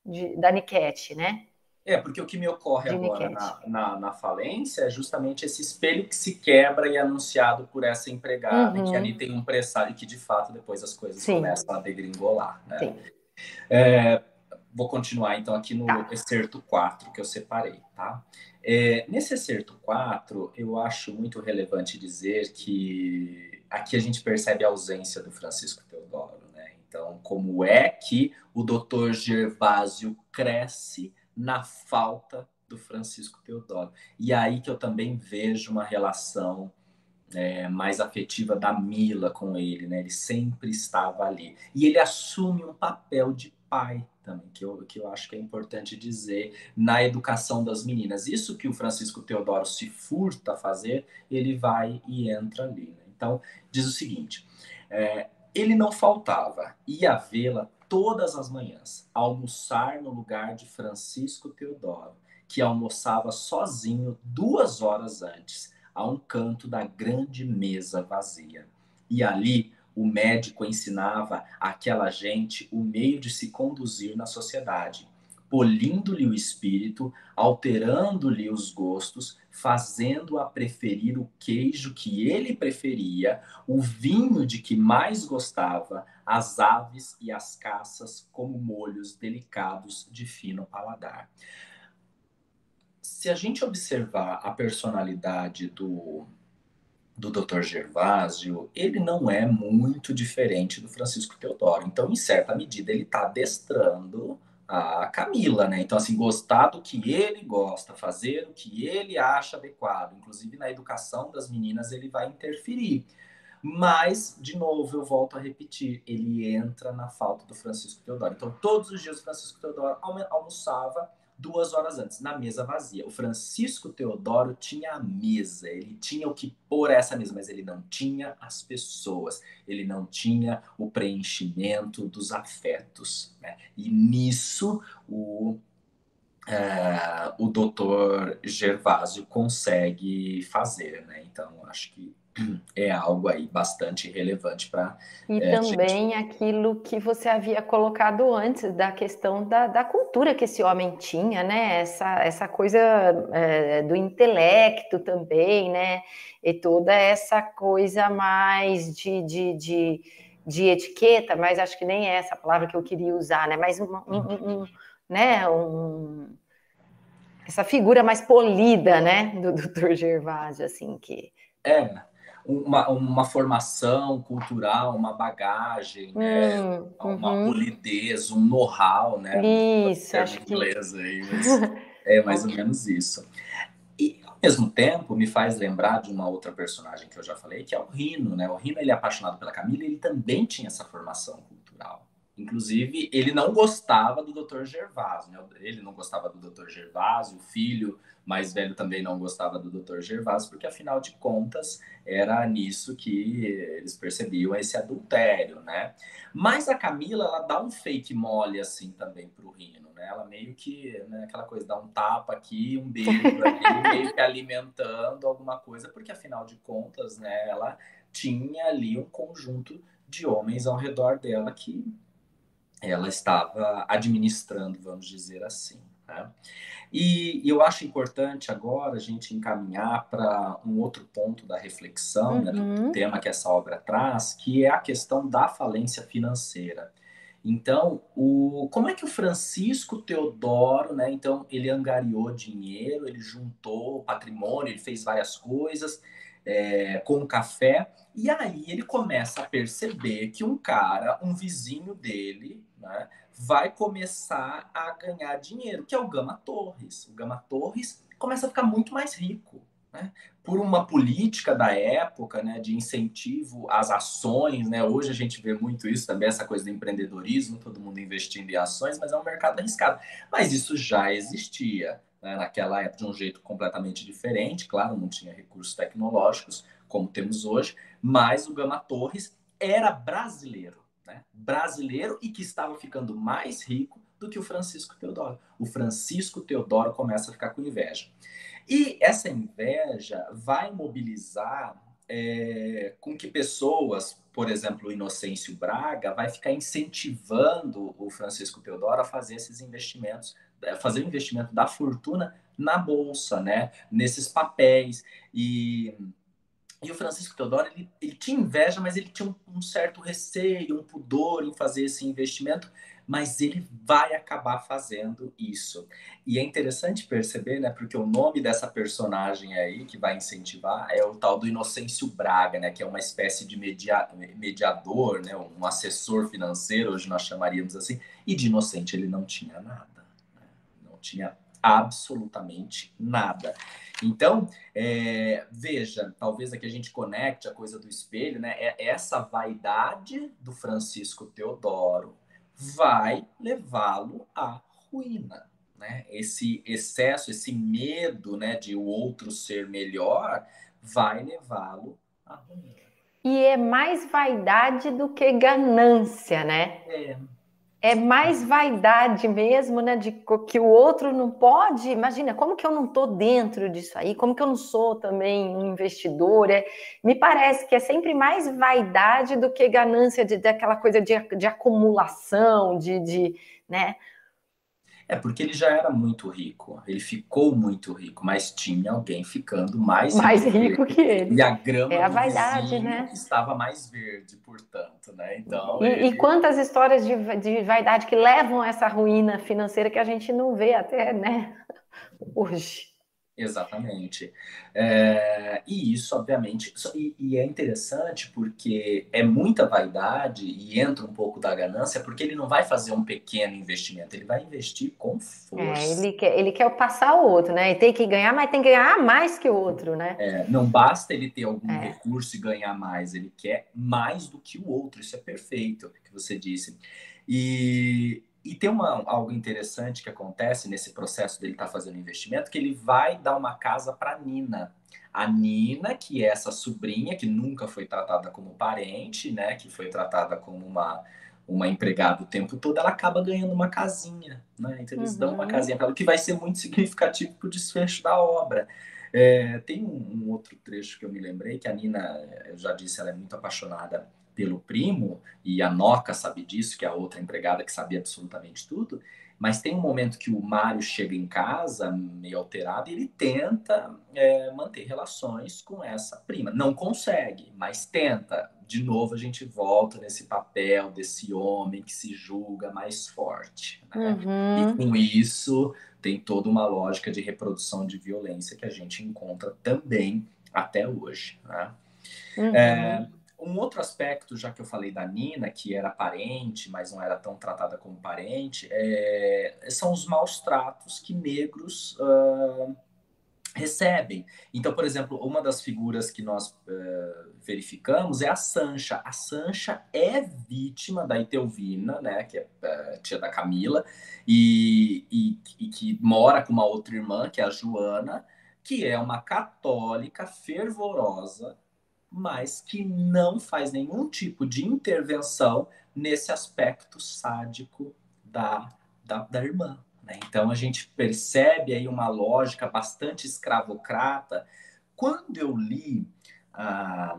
[SPEAKER 2] de, da Niquete, né?
[SPEAKER 3] É, porque o que me ocorre de agora na, na, na, falência é justamente esse espelho que se quebra e é anunciado por essa empregada, uhum. que ali tem um pressário, e que de fato depois as coisas Sim. começam a degringolar. Né? Sim. É, vou continuar então aqui no tá. excerto 4 que eu separei, tá? É, nesse excerto 4, eu acho muito relevante dizer que aqui a gente percebe a ausência do Francisco Teodoro, né? Então, como é que o doutor Gervásio cresce na falta do Francisco Teodoro? E aí que eu também vejo uma relação é, mais afetiva da Mila com ele, né? Ele sempre estava ali. E ele assume um papel de pai também, que eu, que eu acho que é importante dizer na educação das meninas. Isso que o Francisco Teodoro se furta a fazer, ele vai e entra ali. Né? Então, diz o seguinte: é, ele não faltava, ia vê-la todas as manhãs, almoçar no lugar de Francisco Teodoro, que almoçava sozinho duas horas antes, a um canto da grande mesa vazia. E ali o médico ensinava àquela gente o meio de se conduzir na sociedade, polindo-lhe o espírito, alterando-lhe os gostos, fazendo-a preferir o queijo que ele preferia, o vinho de que mais gostava, as aves e as caças como molhos delicados de fino paladar. Se a gente observar a personalidade do do Dr. Gervásio, ele não é muito diferente do Francisco Teodoro. Então, em certa medida, ele está adestrando a Camila, né? Então, assim, gostar do que ele gosta, fazer o que ele acha adequado, inclusive na educação das meninas, ele vai interferir. Mas, de novo, eu volto a repetir, ele entra na falta do Francisco Teodoro. Então, todos os dias o Francisco Teodoro almoçava duas horas antes, na mesa vazia. O Francisco Teodoro tinha a mesa, ele tinha o que pôr essa mesa, mas ele não tinha as pessoas, ele não tinha o preenchimento dos afetos. Né? E nisso o, é, o doutor Gervásio consegue fazer. Né? Então, acho que é algo aí bastante relevante para.
[SPEAKER 2] E é, também gente... aquilo que você havia colocado antes da questão da, da cultura que esse homem tinha, né? Essa, essa coisa é, do intelecto também, né? E toda essa coisa mais de, de, de, de, etiqueta, mas acho que nem é essa palavra que eu queria usar, né? Mas um, um, um né? Um, essa figura mais polida, né? Do Dr. Gervásio, assim, que.
[SPEAKER 3] É, uma, uma formação cultural, uma bagagem, né? hum, né? uma uhum. polidez, um know-how, né?
[SPEAKER 2] Isso, acho inglês
[SPEAKER 3] que... aí, é mais ou menos isso. E ao mesmo tempo me faz lembrar de uma outra personagem que eu já falei, que é o Rino, né? O Rino ele é apaixonado pela Camila, ele também tinha essa formação cultural. Inclusive, ele não gostava do Dr. Gervásio, né? Ele não gostava do Dr. Gervásio, o filho mais velho também não gostava do Dr. Gervásio, porque afinal de contas era nisso que eles percebiam esse adultério, né? Mas a Camila, ela dá um fake mole assim também pro Rino, né? Ela meio que, né, aquela coisa, dá um tapa aqui, um beijo ali, meio que alimentando alguma coisa, porque afinal de contas, né, ela tinha ali um conjunto de homens ao redor dela que ela estava administrando, vamos dizer assim. Né? E, eu acho importante agora a gente encaminhar para um outro ponto da reflexão, uhum. né, do uhum. tema que essa obra traz, que é a questão da falência financeira. Então, o, como é que o Francisco Teodoro, né? Então, ele angariou dinheiro, ele juntou patrimônio, ele fez várias coisas é, com café, e aí ele começa a perceber que um cara, um vizinho dele, né, vai começar a ganhar dinheiro, que é o Gama Torres. O Gama Torres começa a ficar muito mais rico. Né? Por uma política da época né, de incentivo às ações, né? hoje a gente vê muito isso também, essa coisa do empreendedorismo, todo mundo investindo em ações, mas é um mercado arriscado. Mas isso já existia né, naquela época de um jeito completamente diferente, claro, não tinha recursos tecnológicos como temos hoje, mas o Gama Torres era brasileiro, né? brasileiro e que estava ficando mais rico do que o Francisco Teodoro. O Francisco Teodoro começa a ficar com inveja. E essa inveja vai mobilizar é, com que pessoas, por exemplo, o Inocêncio Braga, vai ficar incentivando o Francisco Teodoro a fazer esses investimentos, é, fazer o investimento da fortuna na bolsa, né? Nesses papéis. E, e o Francisco Teodoro, ele, ele tinha inveja, mas ele tinha um, um certo receio, um pudor em fazer esse investimento, mas ele vai acabar fazendo isso. E é interessante perceber, né, porque o nome dessa personagem aí que vai incentivar é o tal do Inocêncio Braga, né, que é uma espécie de media, mediador, né, um assessor financeiro, hoje nós chamaríamos assim, e de inocente ele não tinha nada, né? não tinha absolutamente nada. Então, é, veja, talvez aqui a gente conecte a coisa do espelho, né? É essa vaidade do Francisco Teodoro, vai levá-lo à ruína. Né? Esse excesso, esse medo né, de o outro ser melhor vai levá-lo à ruína.
[SPEAKER 2] E é mais vaidade do que ganância, né? É é mais vaidade mesmo, né? De que o outro não pode. Imagina, como que eu não estou dentro disso aí? Como que eu não sou também um investidor? É, me parece que é sempre mais vaidade do que ganância de, daquela coisa de, de acumulação, de, de né?
[SPEAKER 3] É porque ele já era muito rico, ele ficou muito rico, mas tinha alguém ficando mais,
[SPEAKER 2] mais rico, que ele.
[SPEAKER 3] E a grama
[SPEAKER 2] é a vaidade, né?
[SPEAKER 3] estava mais verde, portanto, né? Então.
[SPEAKER 2] E, ele... e, quantas histórias de, de vaidade que levam a essa ruína financeira que a gente não vê até, né? Hoje.
[SPEAKER 3] Exatamente. É, e isso, obviamente, e, e, é interessante porque é muita vaidade e entra um pouco da ganância, porque ele não vai fazer um pequeno investimento, ele vai investir com força.
[SPEAKER 2] É, ele, quer, ele quer passar o outro, né? E tem que ganhar, mas tem que ganhar mais que o outro, né?
[SPEAKER 3] É, não basta ele ter algum é. recurso e ganhar mais, ele quer mais do que o outro. Isso é perfeito que você disse. E, e tem uma, algo interessante que acontece nesse processo dele estar tá fazendo investimento, que ele vai dar uma casa para Nina. A Nina, que é essa sobrinha que nunca foi tratada como parente, né, que foi tratada como uma, uma empregada o tempo todo, ela acaba ganhando uma casinha, né? Então eles uhum. dão uma uhum. casinha para ela, que vai ser muito significativo para o desfecho da obra. É, tem um, um, outro trecho que eu me lembrei, que a Nina, eu já disse, ela é muito apaixonada pelo primo, e a Noca sabe disso, que é a outra empregada que sabia absolutamente tudo, mas tem um momento que o Mário chega em casa, meio alterado, e ele tenta é, manter relações com essa prima. Não consegue, mas tenta. De novo, a gente volta nesse papel desse homem que se julga mais forte. Né? Uhum. E com isso, tem toda uma lógica de reprodução de violência que a gente encontra também até hoje. Né? Uhum. É, um outro aspecto, já que eu falei da Nina, que era parente, mas não era tão tratada como parente, é, são os maus tratos que negros uh, recebem. Então, por exemplo, uma das figuras que nós uh, verificamos é a Sancha. A Sancha é vítima da Itelvina, né, que é uh, tia da Camila, e, e, e que mora com uma outra irmã, que é a Joana, que é uma católica fervorosa mas que não faz nenhum tipo de intervenção nesse aspecto sádico da, da, da irmã. Né? Então a gente percebe aí uma lógica bastante escravocrata. Quando eu li ah,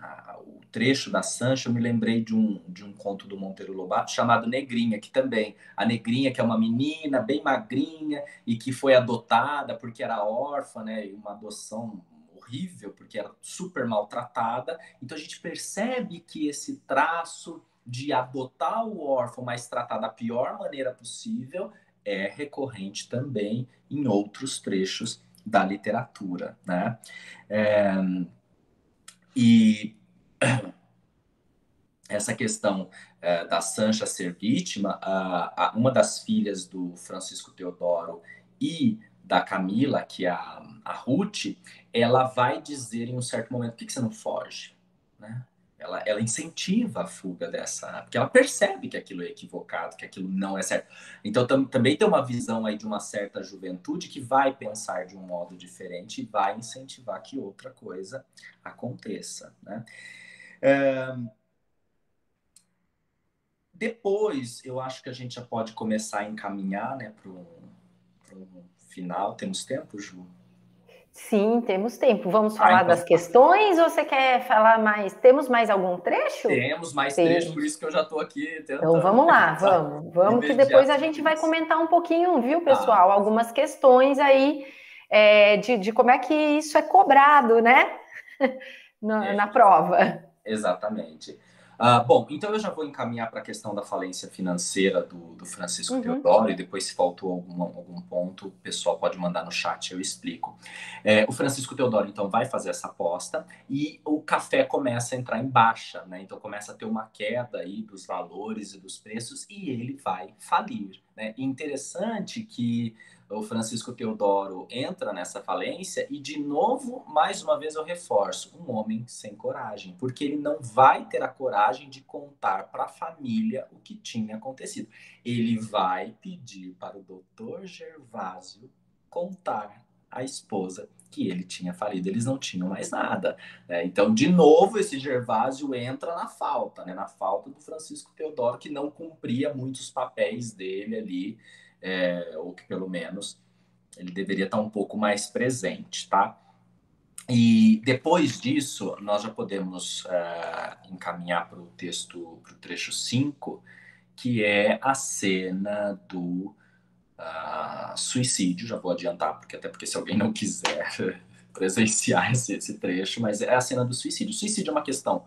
[SPEAKER 3] ah, o trecho da Sancha, eu me lembrei de um, de um conto do Monteiro Lobato chamado Negrinha, que também, a Negrinha, que é uma menina bem magrinha e que foi adotada porque era órfã, né, uma adoção horrível, porque era super maltratada. Então a gente percebe que esse traço de adotar o órfão, mas tratar da pior maneira possível, é recorrente também em outros trechos da literatura, né? É, e essa questão uh, da Sancha ser vítima, uh, uma das filhas do Francisco Teodoro e da Camila, que é a, a Ruth, ela vai dizer em um certo momento: por que, que você não foge? Né? Ela, ela incentiva a fuga dessa, porque ela percebe que aquilo é equivocado, que aquilo não é certo. Então tam, também tem uma visão aí de uma certa juventude que vai pensar de um modo diferente e vai incentivar que outra coisa aconteça, né? É... Depois, eu acho que a gente já pode começar a encaminhar né, para um final. Temos tempo, Ju?
[SPEAKER 2] Sim, temos tempo. Vamos ah, falar ah, então... das tá. questões ou você quer falar mais? Temos mais algum trecho?
[SPEAKER 3] Temos mais Tem. trecho, por isso que eu já estou aqui tentando.
[SPEAKER 2] Então vamos lá, vamos. Vamos que depois a gente vai comentar um pouquinho, viu, ah. pessoal? Ah. Algumas questões aí é, de, de como é que isso é cobrado, né? na, é. na prova.
[SPEAKER 3] Exatamente. Uh, bom, então eu já vou encaminhar para a questão da falência financeira do, do Francisco uhum. Teodoro, e depois, se faltou algum, algum ponto, o pessoal pode mandar no chat, eu explico. É, o Francisco Teodoro, então, vai fazer essa aposta e o café começa a entrar em baixa, né? Então começa a ter uma queda aí dos valores e dos preços e ele vai falir. Né? Interessante que o Francisco Teodoro entra nessa falência e, de novo, mais uma vez eu reforço, um homem sem coragem, porque ele não vai ter a coragem de contar para a família o que tinha acontecido. Ele vai pedir para o doutor Gervásio contar à esposa que ele tinha falido, eles não tinham mais nada. Né? Então, de novo, esse Gervásio entra na falta, né? na falta do Francisco Teodoro, que não cumpria muitos papéis dele ali é, ou que pelo menos ele deveria estar um pouco mais presente, tá? E depois disso, nós já podemos é, encaminhar para o texto, para o trecho 5, que é a cena do suicídio. Já vou adiantar, porque até porque se alguém não quiser presenciar esse, esse trecho, mas é a cena do suicídio. O suicídio é uma questão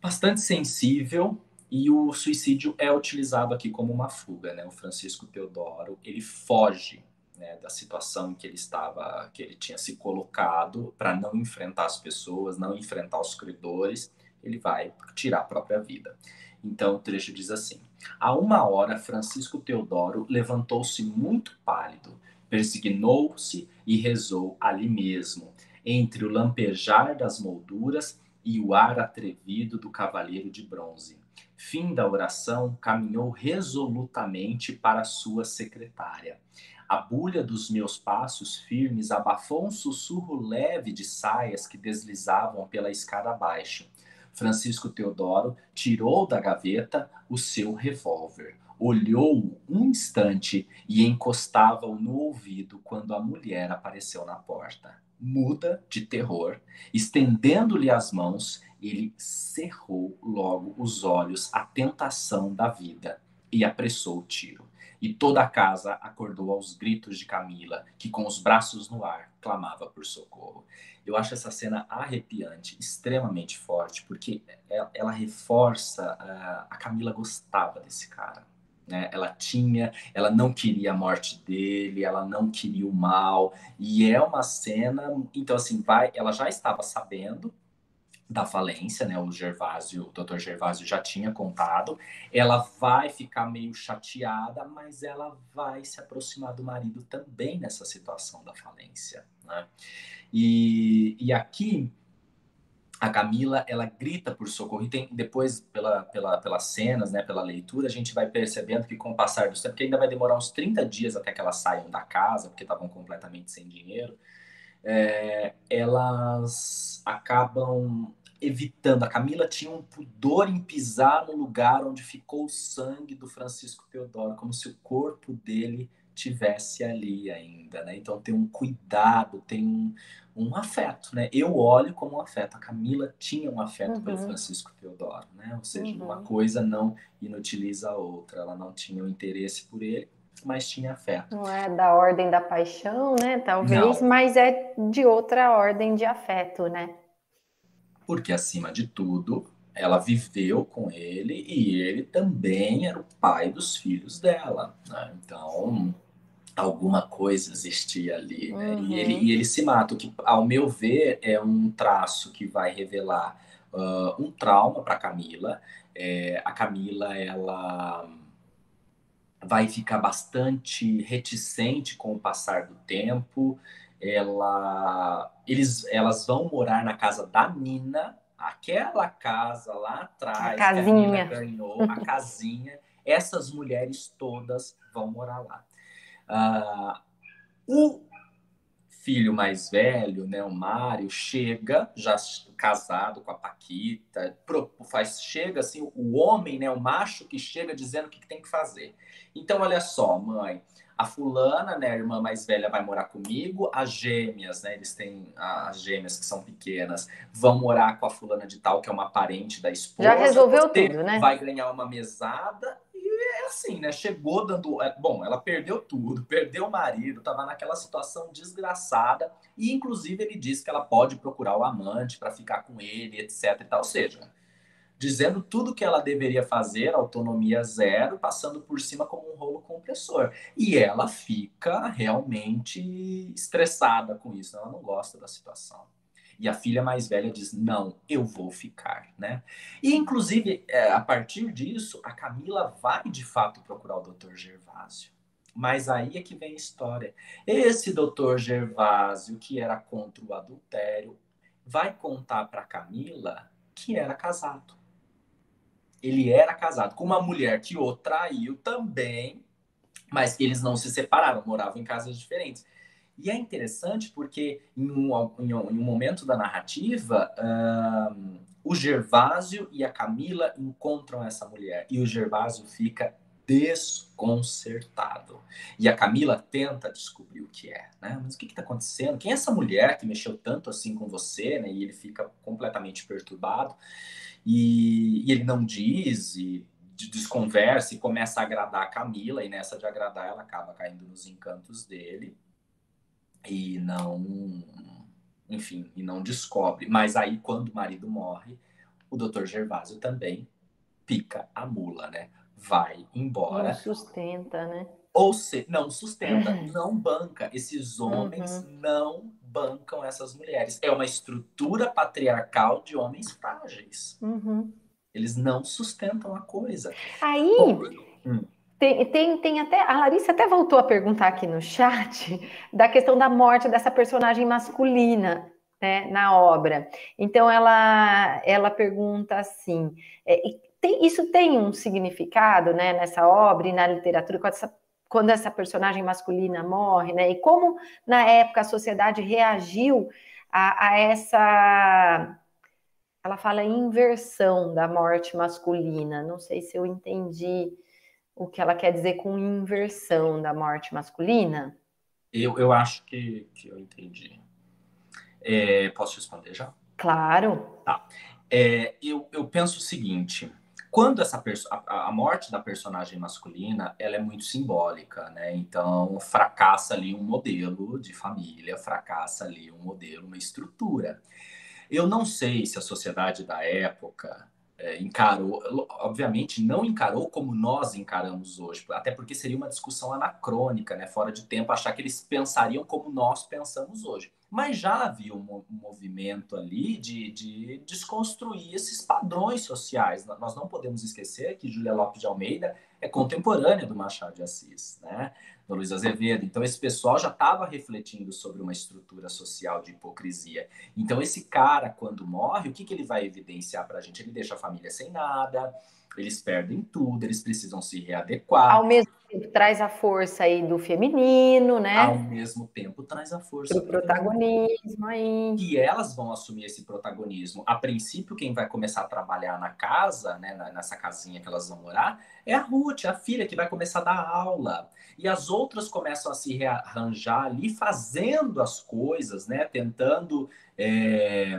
[SPEAKER 3] bastante sensível, e o suicídio é utilizado aqui como uma fuga, né? O Francisco Teodoro, ele foge né, da situação que ele estava, que ele tinha se colocado para não enfrentar as pessoas, não enfrentar os credores, ele vai tirar a própria vida. Então o trecho diz assim: A uma hora, Francisco Teodoro levantou-se muito pálido, persignou-se e rezou ali mesmo, entre o lampejar das molduras e o ar atrevido do cavaleiro de bronze. Fim da oração, caminhou resolutamente para sua secretária. A bulha dos meus passos firmes abafou um sussurro leve de saias que deslizavam pela escada abaixo. Francisco Teodoro tirou da gaveta o seu revólver, olhou-o um instante e encostava-o no ouvido quando a mulher apareceu na porta. Muda de terror, estendendo-lhe as mãos, ele cerrou logo os olhos à tentação da vida e apressou o tiro. E toda a casa acordou aos gritos de Camila, que com os braços no ar clamava por socorro. Eu acho essa cena arrepiante, extremamente forte, porque ela, ela reforça uh, a Camila gostava desse cara. Né? Ela tinha, ela não queria a morte dele, ela não queria o mal, e é uma cena, então assim, vai, ela já estava sabendo da falência, né? O Gervásio, o Dr. Gervásio já tinha contado. Ela vai ficar meio chateada, mas ela vai se aproximar do marido também nessa situação da falência, né? E, e aqui a Camila ela grita por socorro e tem depois pela, pela, pelas cenas, né, pela leitura, a gente vai percebendo que com o passar do tempo, porque ainda vai demorar uns 30 dias até que elas saiam da casa, porque estavam completamente sem dinheiro, é, elas acabam evitando. A Camila tinha um pudor em pisar no lugar onde ficou o sangue do Francisco Teodoro, como se o corpo dele tivesse ali ainda, né? Então tem um cuidado, tem um, um afeto, né? Eu olho como um afeto. A Camila tinha um afeto uhum. pelo Francisco Teodoro, né? Ou seja, uhum. uma coisa não inutiliza a outra. Ela não tinha o um interesse por ele, mas tinha afeto.
[SPEAKER 2] Não é da ordem da paixão, né? Talvez, não. mas é de outra ordem de afeto, né?
[SPEAKER 3] Porque acima de tudo, ela viveu com ele e ele também era o pai dos filhos dela. Né? Então, alguma coisa existia ali. Né? Uhum. E, ele, e ele se mata, o que, ao meu ver, é um traço que vai revelar uh, um trauma para Camila. É, a Camila, ela vai ficar bastante reticente com o passar do tempo. Ela, eles, elas vão morar na casa da Nina, aquela casa lá atrás a
[SPEAKER 2] casinha. que a Nina
[SPEAKER 3] ganhou, a casinha. Essas mulheres todas vão morar lá. Uh, o filho mais velho, né, o Mário, chega já casado com a Paquita, faz chega assim o homem, né, o macho que chega dizendo o que tem que fazer. Então olha só, mãe, a fulana, né, a irmã mais velha vai morar comigo, as gêmeas, né, eles têm as gêmeas que são pequenas, vão morar com a fulana de tal que é uma parente da esposa.
[SPEAKER 2] Já resolveu tudo, né?
[SPEAKER 3] Vai ganhar uma mesada é assim, né? Chegou dando. É, bom, ela perdeu tudo, perdeu o marido, estava naquela situação desgraçada. E, inclusive, ele disse que ela pode procurar o amante para ficar com ele, etc. E tal. Ou seja, dizendo tudo que ela deveria fazer, autonomia zero, passando por cima como um rolo compressor. E ela fica realmente estressada com isso, ela não gosta da situação. E a filha mais velha diz: Não, eu vou ficar, né? E, inclusive, é, a partir disso, a Camila vai de fato procurar o doutor Gervásio. Mas aí é que vem a história. Esse doutor Gervásio, que era contra o adultério, vai contar para Camila que era casado. Ele era casado com uma mulher que o traiu também, mas que eles não se separaram, moravam em casas diferentes. E é interessante porque, em um, em um, em um momento da narrativa, um, o Gervásio e a Camila encontram essa mulher e o Gervásio fica desconcertado. E a Camila tenta descobrir o que é, né? Mas o que está acontecendo? Quem é essa mulher que mexeu tanto assim com você, né? E ele fica completamente perturbado e, e ele não diz e desconversa e começa a agradar a Camila e nessa de agradar ela acaba caindo nos encantos dele e não, enfim, e não descobre. Mas aí, quando o marido morre, o doutor Gervásio também pica a mula, né? Vai embora.
[SPEAKER 2] Não sustenta, né?
[SPEAKER 3] Ou se não sustenta, não banca. Esses homens uhum. não bancam essas mulheres. É uma estrutura patriarcal de homens frágeis.
[SPEAKER 2] Uhum.
[SPEAKER 3] Eles não sustentam a coisa.
[SPEAKER 2] Aí, Bom, hum. Tem, tem, tem até. A Larissa até voltou a perguntar aqui no chat da questão da morte dessa personagem masculina né, na obra. Então ela, ela pergunta assim: é, tem, isso tem um significado né, nessa obra e na literatura, quando essa, quando essa personagem masculina morre, né? E como na época a sociedade reagiu a, a essa ela fala inversão da morte masculina. Não sei se eu entendi o que ela quer dizer com inversão da morte masculina?
[SPEAKER 3] Eu, eu acho que, que eu entendi. É, posso responder já?
[SPEAKER 2] Claro.
[SPEAKER 3] Tá. É, eu, eu penso o seguinte: quando essa a, a morte da personagem masculina ela é muito simbólica, né? Então fracassa ali um modelo de família, fracassa ali um modelo, uma estrutura. Eu não sei se a sociedade da época é, encarou, obviamente não encarou como nós encaramos hoje, até porque seria uma discussão anacrônica, né, fora de tempo, achar que eles pensariam como nós pensamos hoje. Mas já havia um, movimento ali de, de desconstruir esses padrões sociais. Nós não podemos esquecer que Julia Lopes de Almeida é contemporânea do Machado de Assis, né? Luiz Azevedo. Então, esse pessoal já estava refletindo sobre uma estrutura social de hipocrisia. Então, esse cara, quando morre, o que, que ele vai evidenciar para a gente? Ele deixa a família sem nada, eles perdem tudo, eles precisam se readequar.
[SPEAKER 2] Ao mesmo tempo, traz a força aí do feminino, né?
[SPEAKER 3] Ao mesmo tempo, traz a força
[SPEAKER 2] do protagonismo aí.
[SPEAKER 3] E elas vão assumir esse protagonismo. A princípio, quem vai começar a trabalhar na casa, né, nessa casinha que elas vão morar, é a Ruth, a filha, que vai começar a dar aula. E as outras começam a se rearranjar ali, fazendo as coisas, né? Tentando. É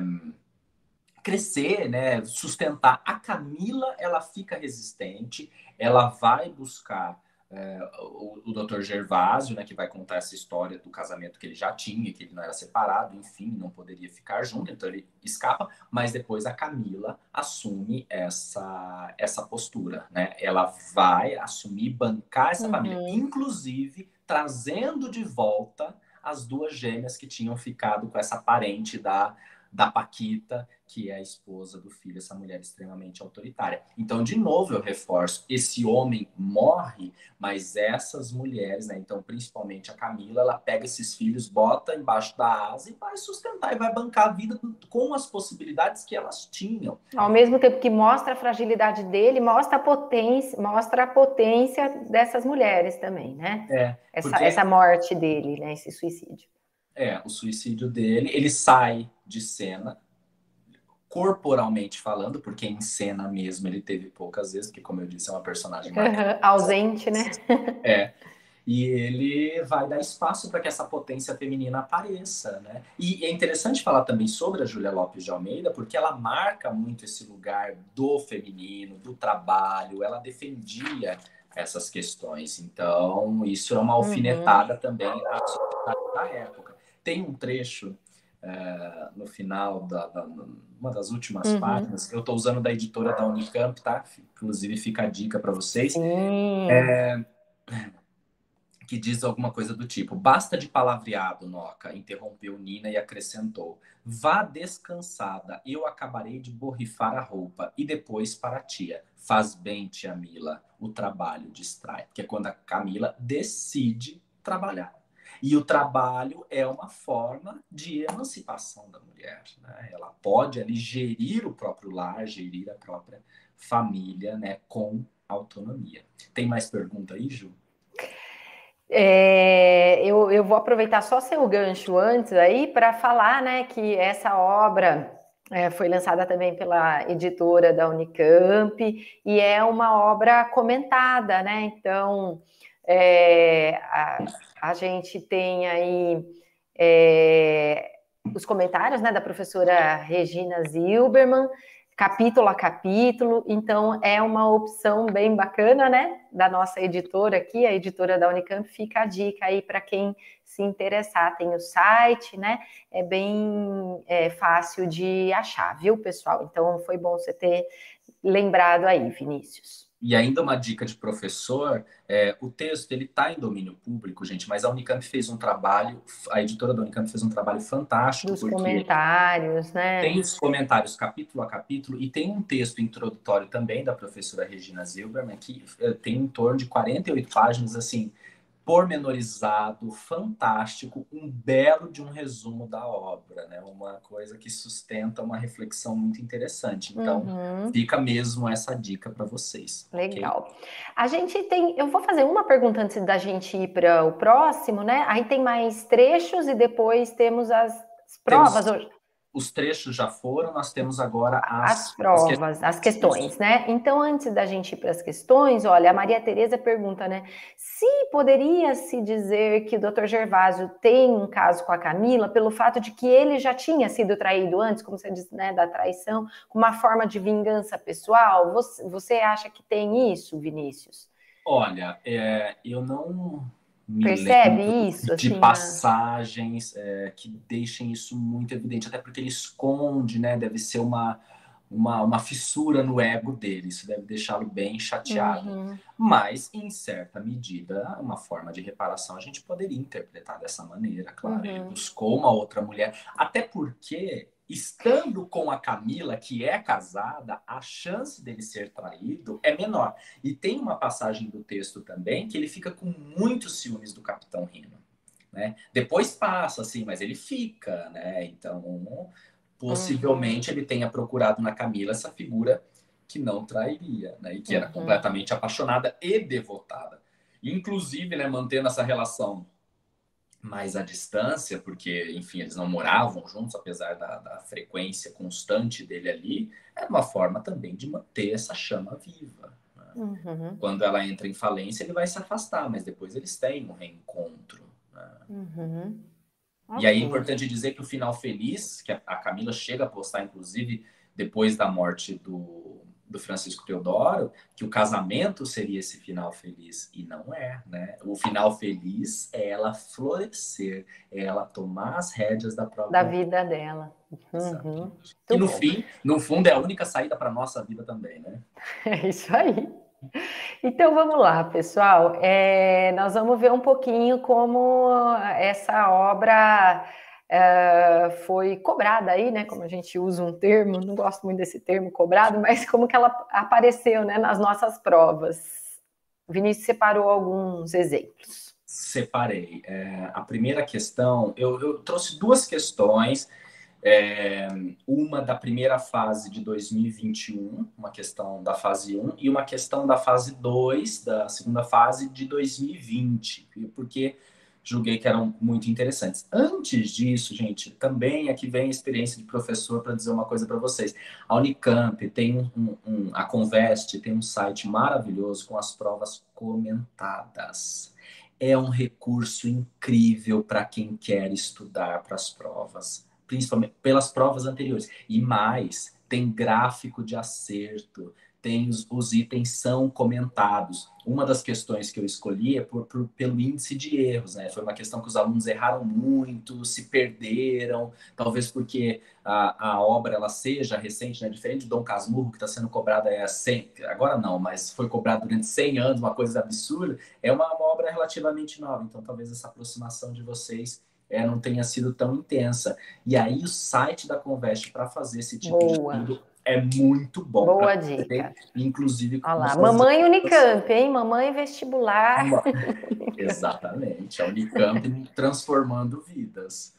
[SPEAKER 3] crescer, né, sustentar. A Camila, ela fica resistente, ela vai buscar é, o, o Dr. Gervásio, né, que vai contar essa história do casamento que ele já tinha, que ele não era separado, enfim, não poderia ficar junto, então ele escapa, mas depois a Camila assume essa, essa postura, né? Ela vai assumir, bancar essa uhum. família, inclusive trazendo de volta as duas gêmeas que tinham ficado com essa parente da da Paquita, que é a esposa do filho, essa mulher extremamente autoritária. Então, de novo, eu reforço: esse homem morre, mas essas mulheres, né? Então, principalmente a Camila, ela pega esses filhos, bota embaixo da asa e vai sustentar e vai bancar a vida com as possibilidades que elas tinham.
[SPEAKER 2] Ao mesmo tempo que mostra a fragilidade dele, mostra a potência, mostra a potência dessas mulheres também, né?
[SPEAKER 3] É.
[SPEAKER 2] Essa, porque... essa morte dele, né? Esse suicídio.
[SPEAKER 3] É, o suicídio dele, ele sai de cena, corporalmente falando, porque em cena mesmo ele teve poucas vezes, porque, como eu disse, é uma personagem
[SPEAKER 2] uhum, ausente, né?
[SPEAKER 3] É. E ele vai dar espaço para que essa potência feminina apareça, né? E é interessante falar também sobre a Júlia Lopes de Almeida, porque ela marca muito esse lugar do feminino, do trabalho, ela defendia essas questões. Então, isso é uma uhum. alfinetada uhum. também à sociedade da época. Tem um trecho é, no final da, da, uma das últimas uhum. páginas, eu estou usando da editora da Unicamp, tá? Inclusive fica a dica para vocês. É, que diz alguma coisa do tipo: basta de palavreado, Noca, interrompeu Nina e acrescentou: vá descansada, eu acabarei de borrifar a roupa e depois para a tia. Faz bem, tia Mila, o trabalho distrai. Que é quando a Camila decide trabalhar. E o trabalho é uma forma de emancipação da mulher. Né? Ela pode ali gerir o próprio lar, gerir a própria família né? com autonomia. Tem mais pergunta aí, Ju?
[SPEAKER 2] É, eu, eu vou aproveitar só seu gancho antes aí para falar né, que essa obra é, foi lançada também pela editora da Unicamp e é uma obra comentada, né? Então é, a, a, gente tem aí é, os comentários né, da professora Regina Zilberman, capítulo a capítulo, então é uma opção bem bacana, né? Da nossa editora aqui, a editora da Unicamp, fica a dica aí para quem se interessar. Tem o site, né? É bem é, fácil de achar, viu, pessoal? Então foi bom você ter lembrado aí, Vinícius.
[SPEAKER 3] E ainda uma dica de professor, é, o texto ele está em domínio público, gente, mas a Unicamp fez um trabalho, a editora da Unicamp fez um trabalho fantástico.
[SPEAKER 2] Dos comentários, né?
[SPEAKER 3] Tem os comentários capítulo a capítulo e tem um texto introdutório também da professora Regina Zilberman que é, tem em torno de 48 páginas, assim, pormenorizado, fantástico, um belo de um resumo da obra, né? Uma coisa que sustenta uma reflexão muito interessante. Então, uhum. fica mesmo essa dica para vocês.
[SPEAKER 2] Legal. Okay? A gente tem, eu vou fazer uma pergunta antes da gente ir para o próximo, né? Aí tem mais trechos e depois temos as provas
[SPEAKER 3] temos... hoje os trechos já foram, nós temos agora
[SPEAKER 2] as, as provas, as, as questões, né? Então, antes da gente ir para as questões, olha, a Maria Tereza pergunta, né? Se poderia se dizer que o Dr. Gervásio tem um caso com a Camila pelo fato de que ele já tinha sido traído antes, como você disse, né, da traição, com uma forma de vingança pessoal? Você, você acha que tem isso, Vinícius?
[SPEAKER 3] Olha, é, eu não
[SPEAKER 2] Percebe isso?
[SPEAKER 3] De assim, né? passagens é, que deixem isso muito evidente, até porque ele esconde, né? Deve ser uma, uma, uma fissura no ego dele, isso deve deixá-lo bem chateado. Uhum. Mas, em certa medida, uma forma de reparação a gente poderia interpretar dessa maneira, claro. Uhum. Ele buscou uma outra mulher, até porque estando com a Camila, que é casada, a chance dele ser traído é menor. E tem uma passagem do texto também que ele fica com muitos ciúmes do Capitão Rino. Né? Depois passa, assim, mas ele fica, né? Então, possivelmente uhum. ele tenha procurado na Camila essa figura que não trairia, né? E que era uhum. completamente apaixonada e devotada. Inclusive, né, mantendo essa relação mais à distância, porque, enfim, eles não moravam juntos, apesar da, da, frequência constante dele ali, é uma forma também de manter essa chama viva. Né? Uhum. Quando ela entra em falência, ele vai se afastar, mas depois eles têm um reencontro. Né? Uhum. Okay. E aí é importante dizer que o final feliz, que a Camila chega a postar, inclusive, depois da morte do, do Francisco Teodoro, que o casamento seria esse final feliz. E não é, né? O final feliz é ela florescer, é ela tomar as rédeas da própria
[SPEAKER 2] da vida dela. Uhum.
[SPEAKER 3] E no bom. fim, no fundo, é a única saída para nossa vida também, né?
[SPEAKER 2] É isso aí. Então vamos lá, pessoal. É, nós vamos ver um pouquinho como essa obra é, foi cobrada aí, né? Como a gente usa um termo, não gosto muito desse termo cobrado, mas como que ela apareceu, né, nas nossas provas. O Vinícius separou alguns exemplos.
[SPEAKER 3] Separei. É, a primeira questão, eu, eu trouxe duas questões. É, uma da primeira fase de 2021, uma questão da fase 1, e uma questão da fase 2, da segunda fase de 2020, porque julguei que eram muito interessantes. Antes disso, gente, também aqui vem a experiência de professor para dizer uma coisa para vocês. A Unicamp tem um, um, a Convest tem um site maravilhoso com as provas comentadas. É um recurso incrível para quem quer estudar para as provas, principalmente pelas provas anteriores. E mais, tem gráfico de acerto, tem os, os, itens são comentados. Uma das questões que eu escolhi é por, por, pelo índice de erros, né? Foi uma questão que os alunos erraram muito, se perderam, talvez porque a, a obra ela seja recente, né? Diferente do Dom Casmurro, que está sendo cobrada há 100, agora não, mas foi cobrado durante 100 anos, uma coisa absurda, é uma, uma obra relativamente nova, então talvez essa aproximação de vocês é, não tenha sido tão intensa. E aí o site da Conveste para fazer esse tipo Boa. de estudo é muito bom.
[SPEAKER 2] Boa dica. Ter,
[SPEAKER 3] inclusive.
[SPEAKER 2] Olha lá, mamãe Unicamp, hein? Mamãe vestibular.
[SPEAKER 3] Exatamente, a Unicamp transformando vidas.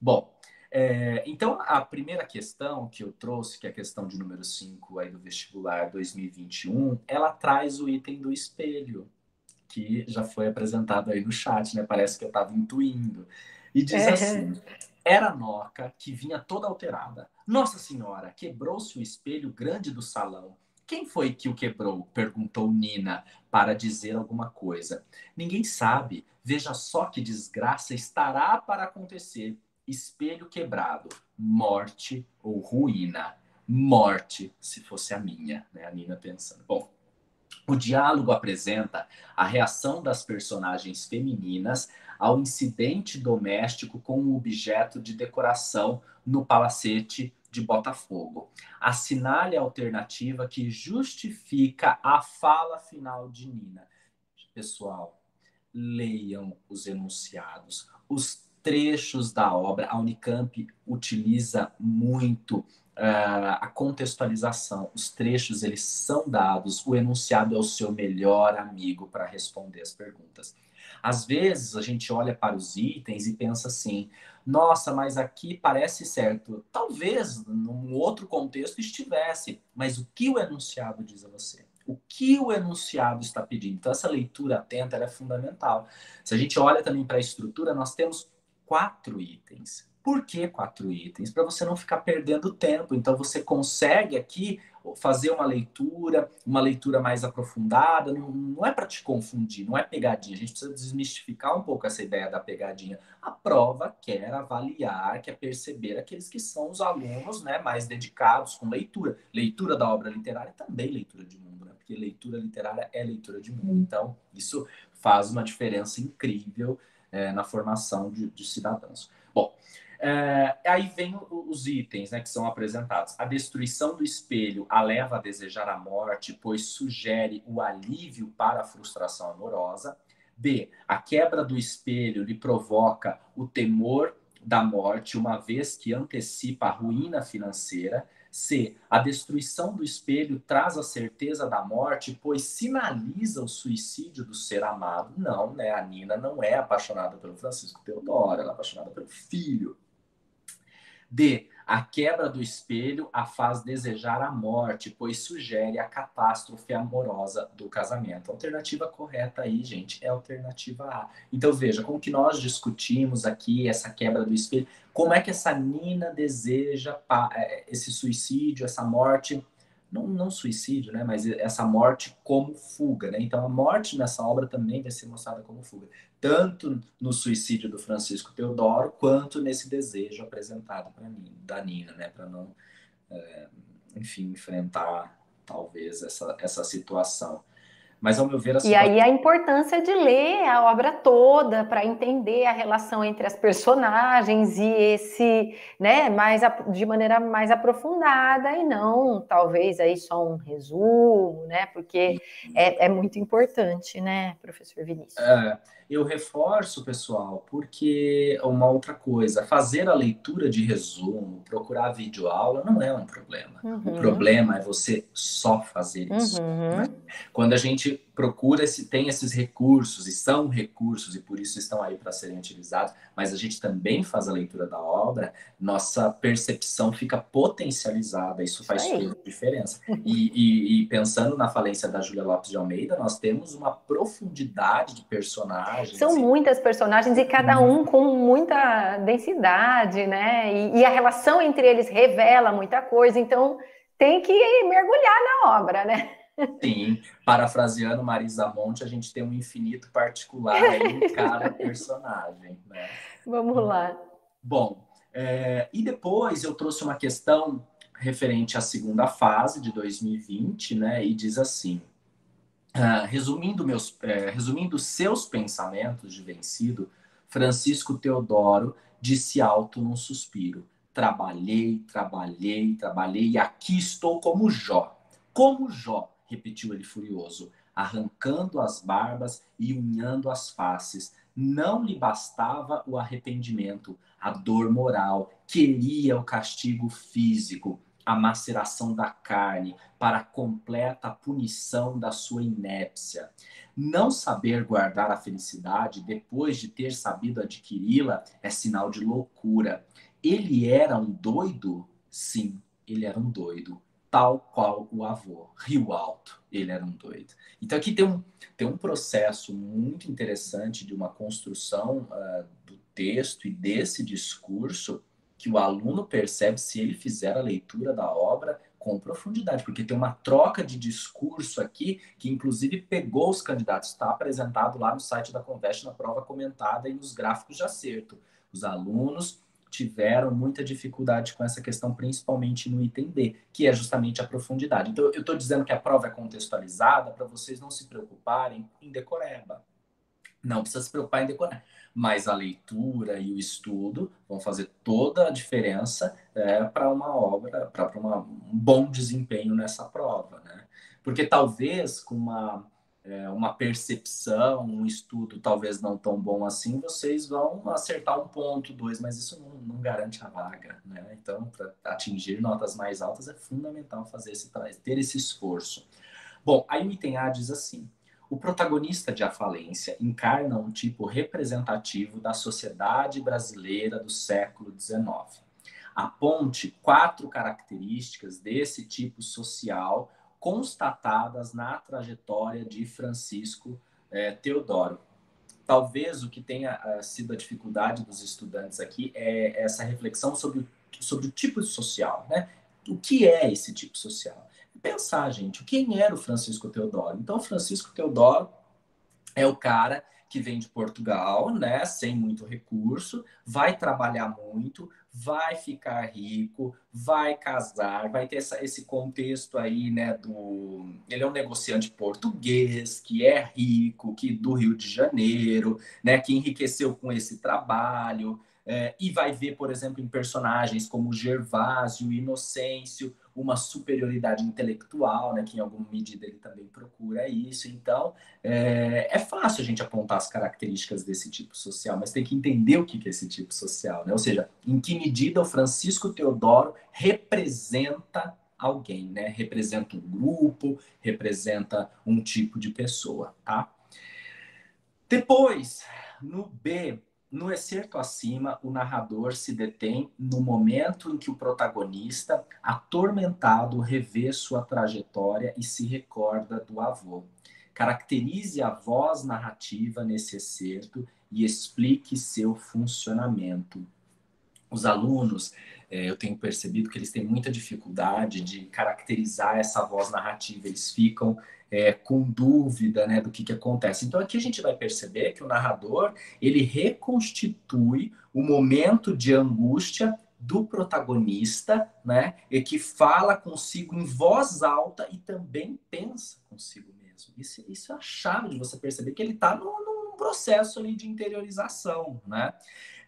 [SPEAKER 3] Bom, é, então a primeira questão que eu trouxe, que é a questão de número 5 aí do vestibular 2021, ela traz o item do espelho, que já foi apresentado aí no chat, né? Parece que eu estava intuindo. E diz é. assim: era Noca, que vinha toda alterada. Nossa Senhora, quebrou-se o espelho grande do salão. Quem foi que o quebrou? perguntou Nina, para dizer alguma coisa. Ninguém sabe. Veja só que desgraça estará para acontecer. Espelho quebrado, morte ou ruína. Morte, se fosse a minha, né? A Nina pensando. Bom, o diálogo apresenta a reação das personagens femininas ao incidente doméstico com um objeto de decoração no palacete de Botafogo. Assinale a alternativa que justifica a fala final de Nina. Pessoal, leiam os enunciados, os trechos da obra. A Unicamp utiliza muito uh, a contextualização. Os trechos eles são dados. O enunciado é o seu melhor amigo para responder as perguntas. Às vezes a gente olha para os itens e pensa assim: nossa, mas aqui parece certo. Talvez num outro contexto estivesse, mas o que o enunciado diz a você? O que o enunciado está pedindo? Então, essa leitura atenta é fundamental. Se a gente olha também para a estrutura, nós temos quatro itens. Por que quatro itens? Para você não ficar perdendo tempo. Então, você consegue aqui fazer uma leitura, uma leitura mais aprofundada, não, não é para te confundir, não é pegadinha. A gente precisa desmistificar um pouco essa ideia da pegadinha. A prova quer avaliar, quer perceber aqueles que são os alunos né, mais dedicados com leitura. Leitura da obra literária é também leitura de mundo, né? porque leitura literária é leitura de mundo. Então, isso faz uma diferença incrível é, na formação de, de cidadãos. Bom, é, aí vem os itens né, que são apresentados. A destruição do espelho a leva a desejar a morte, pois sugere o alívio para a frustração amorosa. B. A quebra do espelho lhe provoca o temor da morte, uma vez que antecipa a ruína financeira. C. A destruição do espelho traz a certeza da morte, pois sinaliza o suicídio do ser amado. Não, né? A Nina não é apaixonada pelo Francisco Teodoro, ela é apaixonada pelo filho. D. A quebra do espelho a faz desejar a morte, pois sugere a catástrofe amorosa do casamento. A alternativa correta aí, gente, é a alternativa A. Então veja, como que nós discutimos aqui essa quebra do espelho, como é que essa Nina deseja é, esse suicídio, essa morte não, não suicídio, né, mas essa morte como fuga, né? Então a morte nessa obra também vai ser mostrada como fuga, tanto no suicídio do Francisco Teodoro quanto nesse desejo apresentado para mim, da Nina, né, para não, é, enfim, enfrentar talvez essa essa situação. Mas, ao meu ver,
[SPEAKER 2] E aí a importância de ler a obra toda para entender a relação entre as personagens e esse, né, mais de maneira mais aprofundada e não talvez aí só um resumo, né? Porque é, é muito importante, né, professor Vinícius?
[SPEAKER 3] É, eu reforço, pessoal, porque uma outra coisa, fazer a leitura de resumo, procurar videoaula não é um problema. Uhum. O problema é você só fazer isso. Uhum. Né? Quando a gente procura esse, tem esses recursos, e são recursos, e por isso estão aí para serem utilizados, mas a gente também faz a leitura da obra, nossa percepção fica potencializada, isso faz toda a diferença. E, e, e, pensando na falência da Júlia Lopes de Almeida, nós temos uma profundidade de personagens.
[SPEAKER 2] São muitas personagens, e cada um com muita densidade, né? E, e a relação entre eles revela muita coisa, então tem que mergulhar na obra, né?
[SPEAKER 3] Sim, parafraseando Marisa Monte, a gente tem um infinito particular em cada personagem. Né?
[SPEAKER 2] Vamos lá.
[SPEAKER 3] Bom, é, e depois eu trouxe uma questão referente à segunda fase de 2020, né? E diz assim: uh, resumindo, meus, é, resumindo seus pensamentos de vencido, Francisco Teodoro disse alto num suspiro: Trabalhei, trabalhei, trabalhei, e aqui estou como Jó. Como Jó repetiu ele furioso, arrancando as barbas e unhando as faces. Não lhe bastava o arrependimento, a dor moral, queria o castigo físico, a maceração da carne, para a completa punição da sua inépcia. Não saber guardar a felicidade depois de ter sabido adquiri-la é sinal de loucura. Ele era um doido? Sim, ele era um doido tal qual o avô, Rio Alto. Ele era um doido. Então aqui tem um, tem um processo muito interessante de uma construção uh, do texto e desse discurso que o aluno percebe se ele fizer a leitura da obra com profundidade, porque tem uma troca de discurso aqui que inclusive pegou os candidatos, está apresentado lá no site da Conveste na prova comentada e nos gráficos de acerto. Os alunos tiveram muita dificuldade com essa questão, principalmente no item D, que é justamente a profundidade. Então, eu estou dizendo que a prova é contextualizada para vocês não se preocuparem em decoreba. Não precisa se preocupar em decorar. Mas a leitura e o estudo vão fazer toda a diferença é, para uma obra, para um bom desempenho nessa prova. Né? Porque talvez com uma é, uma percepção, um estudo talvez não tão bom assim, vocês vão acertar um ponto, dois, mas isso não, não garante a vaga, né? Então, para atingir notas mais altas é fundamental fazer esse ter esse esforço. Bom, aí o item A diz assim: o protagonista de A Falência encarna um tipo representativo da sociedade brasileira do século XIX. Aponte quatro características desse tipo social constatadas na trajetória de Francisco é, Teodoro. Talvez o que tenha uh, sido a dificuldade dos estudantes aqui é essa reflexão sobre o, sobre o tipo social, né? O que é esse tipo social? Pensar, gente, quem era o Francisco Teodoro? Então, Francisco Teodoro é o cara que vem de Portugal, né, sem muito recurso, vai trabalhar muito, vai ficar rico, vai casar, vai ter essa, esse contexto aí, né, do... Ele é um negociante português, que é rico, que do Rio de Janeiro, né, que enriqueceu com esse trabalho, é, e vai ver, por exemplo, em personagens como Gervásio, Inocêncio, uma superioridade intelectual, né, que em alguma medida ele também procura isso. Então, é, é, fácil a gente apontar as características desse tipo social, mas tem que entender o que é esse tipo social, né? Ou seja, em que medida o Francisco Teodoro representa alguém, né? Representa um grupo, representa um tipo de pessoa, tá? Depois, no B, no excerto acima, o narrador se detém no momento em que o protagonista, atormentado, revê sua trajetória e se recorda do avô. Caracterize a voz narrativa nesse excerto e explique seu funcionamento. Os alunos, é, eu tenho percebido que eles têm muita dificuldade de caracterizar essa voz narrativa, eles ficam é, com dúvida né, do que, que acontece. Então aqui a gente vai perceber que o narrador ele reconstitui o momento de angústia do protagonista, né, e que fala consigo em voz alta e também pensa consigo mesmo. Isso, isso é a chave de você perceber que ele está num, processo ali de interiorização, né?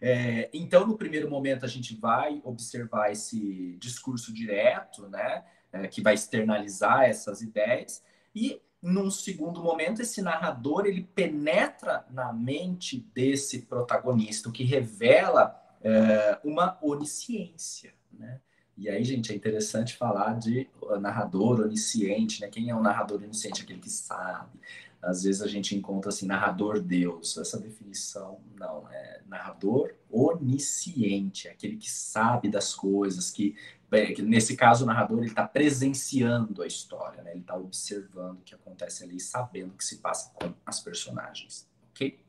[SPEAKER 3] É, então, no primeiro momento, a gente vai observar esse discurso direto, né? É, que vai externalizar essas ideias. E, num segundo momento, esse narrador ele penetra na mente desse protagonista, o que revela é, uma onisciência, né? E aí, gente, é interessante falar de narrador onisciente, né? Quem é o narrador onisciente? Aquele que sabe. Às vezes a gente encontra assim, narrador Deus. Essa definição não é narrador onisciente, aquele que sabe das coisas, que, é, que nesse caso o narrador ele está presenciando a história, né? Ele está observando o que acontece ali, sabendo o que se passa com as personagens, ok?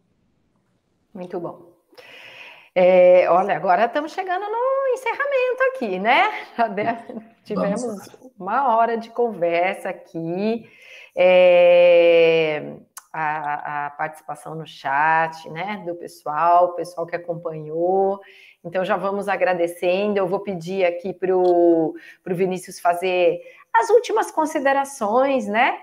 [SPEAKER 2] Muito bom. É, olha, agora estamos chegando no encerramento aqui, né? Tivemos uma hora de conversa aqui. É, a, a, participação no chat, né, do pessoal, o pessoal que acompanhou. Então, já vamos agradecendo. Eu vou pedir aqui para o Vinícius fazer as últimas considerações, né,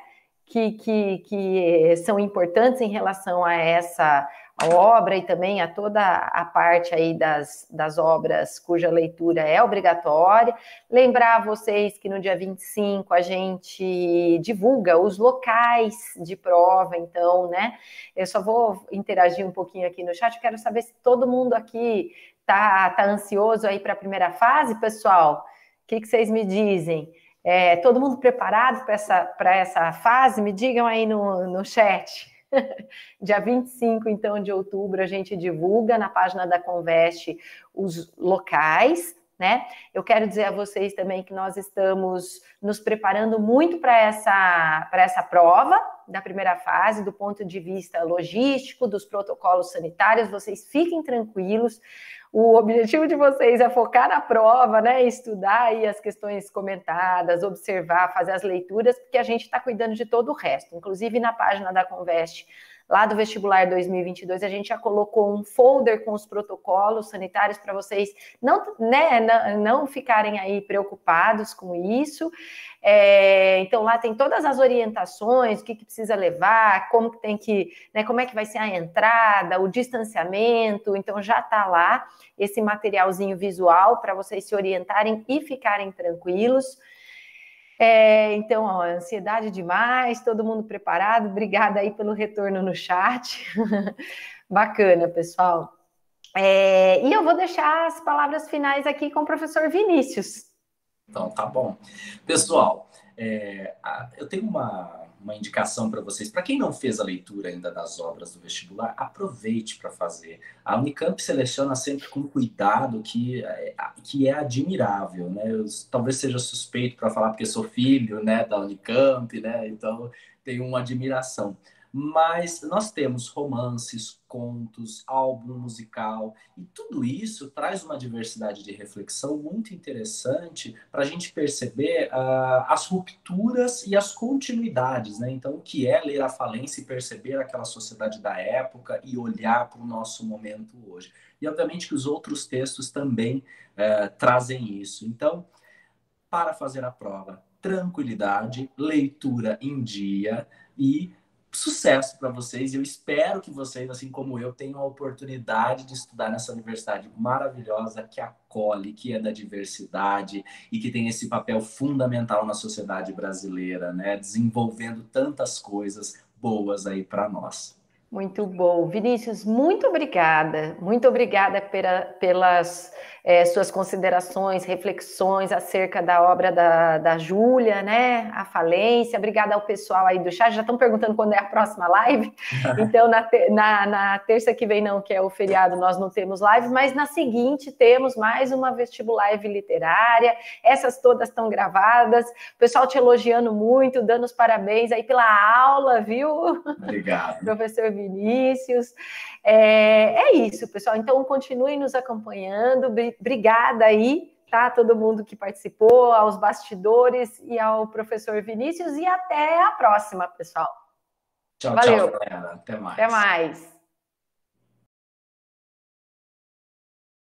[SPEAKER 2] que, que, que são importantes em relação a essa a obra e também a toda a parte aí das, das obras cuja leitura é obrigatória. Lembrar vocês que no dia 25 a gente divulga os locais de prova, então, né? Eu só vou interagir um pouquinho aqui no chat, eu quero saber se todo mundo aqui tá, tá ansioso aí para a primeira fase, pessoal. O que, que vocês me dizem? É, todo mundo preparado para essa, essa fase? Me digam aí no, no chat. Dia 25, então, de outubro, a gente divulga na página da Conveste os locais, né? Eu quero dizer a vocês também que nós estamos nos preparando muito para essa, essa prova da primeira fase, do ponto de vista logístico, dos protocolos sanitários. Vocês fiquem tranquilos. O objetivo de vocês é focar na prova, né? Estudar aí as questões comentadas, observar, fazer as leituras, porque a gente está cuidando de todo o resto. Inclusive na página da Conveste lá do vestibular 2022, a gente já colocou um folder com os protocolos sanitários para vocês não, né, não, não, ficarem aí preocupados com isso. É, então lá tem todas as orientações, o que, que precisa levar, como que tem que, né, como é que vai ser a entrada, o distanciamento. Então já está lá esse materialzinho visual para vocês se orientarem e ficarem tranquilos. É, então, ó, ansiedade demais, todo mundo preparado. Obrigada aí pelo retorno no chat. Bacana, pessoal. É, e eu vou deixar as palavras finais aqui com o professor Vinícius.
[SPEAKER 3] Então, tá bom. Pessoal, é, eu tenho uma, uma indicação para vocês. Para quem não fez a leitura ainda das obras do vestibular, aproveite para fazer. A Unicamp seleciona sempre com cuidado, que, é, que é admirável. Né? Eu, talvez seja suspeito para falar porque sou filho né, da Unicamp, né? então tenho uma admiração. Mas nós temos romances, contos, álbum musical, e tudo isso traz uma diversidade de reflexão muito interessante para a gente perceber uh, as rupturas e as continuidades. Né? Então, o que é ler a falência e perceber aquela sociedade da época e olhar para o nosso momento hoje. E, obviamente, que os outros textos também uh, trazem isso. Então, para fazer a prova, tranquilidade, leitura em dia e sucesso para vocês. Eu espero que vocês, assim como eu, tenham a oportunidade de estudar nessa universidade maravilhosa que acolhe, que é da diversidade e que tem esse papel fundamental na sociedade brasileira, né? Desenvolvendo tantas coisas boas aí para nós.
[SPEAKER 2] Muito bom. Vinícius, muito obrigada. Muito obrigada pela, pelas é, suas considerações, reflexões acerca da obra da, da Júlia, né? A falência. Obrigada ao pessoal aí do chat. Já estão perguntando quando é a próxima live. Então, na, na, na, terça que vem, não, que é o feriado, nós não temos live, mas na seguinte temos mais uma vestibular literária. Essas todas estão gravadas. O pessoal te elogiando muito, dando os parabéns aí pela aula, viu?
[SPEAKER 3] Obrigado.
[SPEAKER 2] Professor Vinícius. É, é isso, pessoal. Então, continuem nos acompanhando. Obrigada aí, tá? Todo mundo que participou, aos bastidores e ao professor Vinícius. E até a próxima, pessoal.
[SPEAKER 3] Tchau, Valeu. tchau, galera. Até mais.
[SPEAKER 2] Até mais.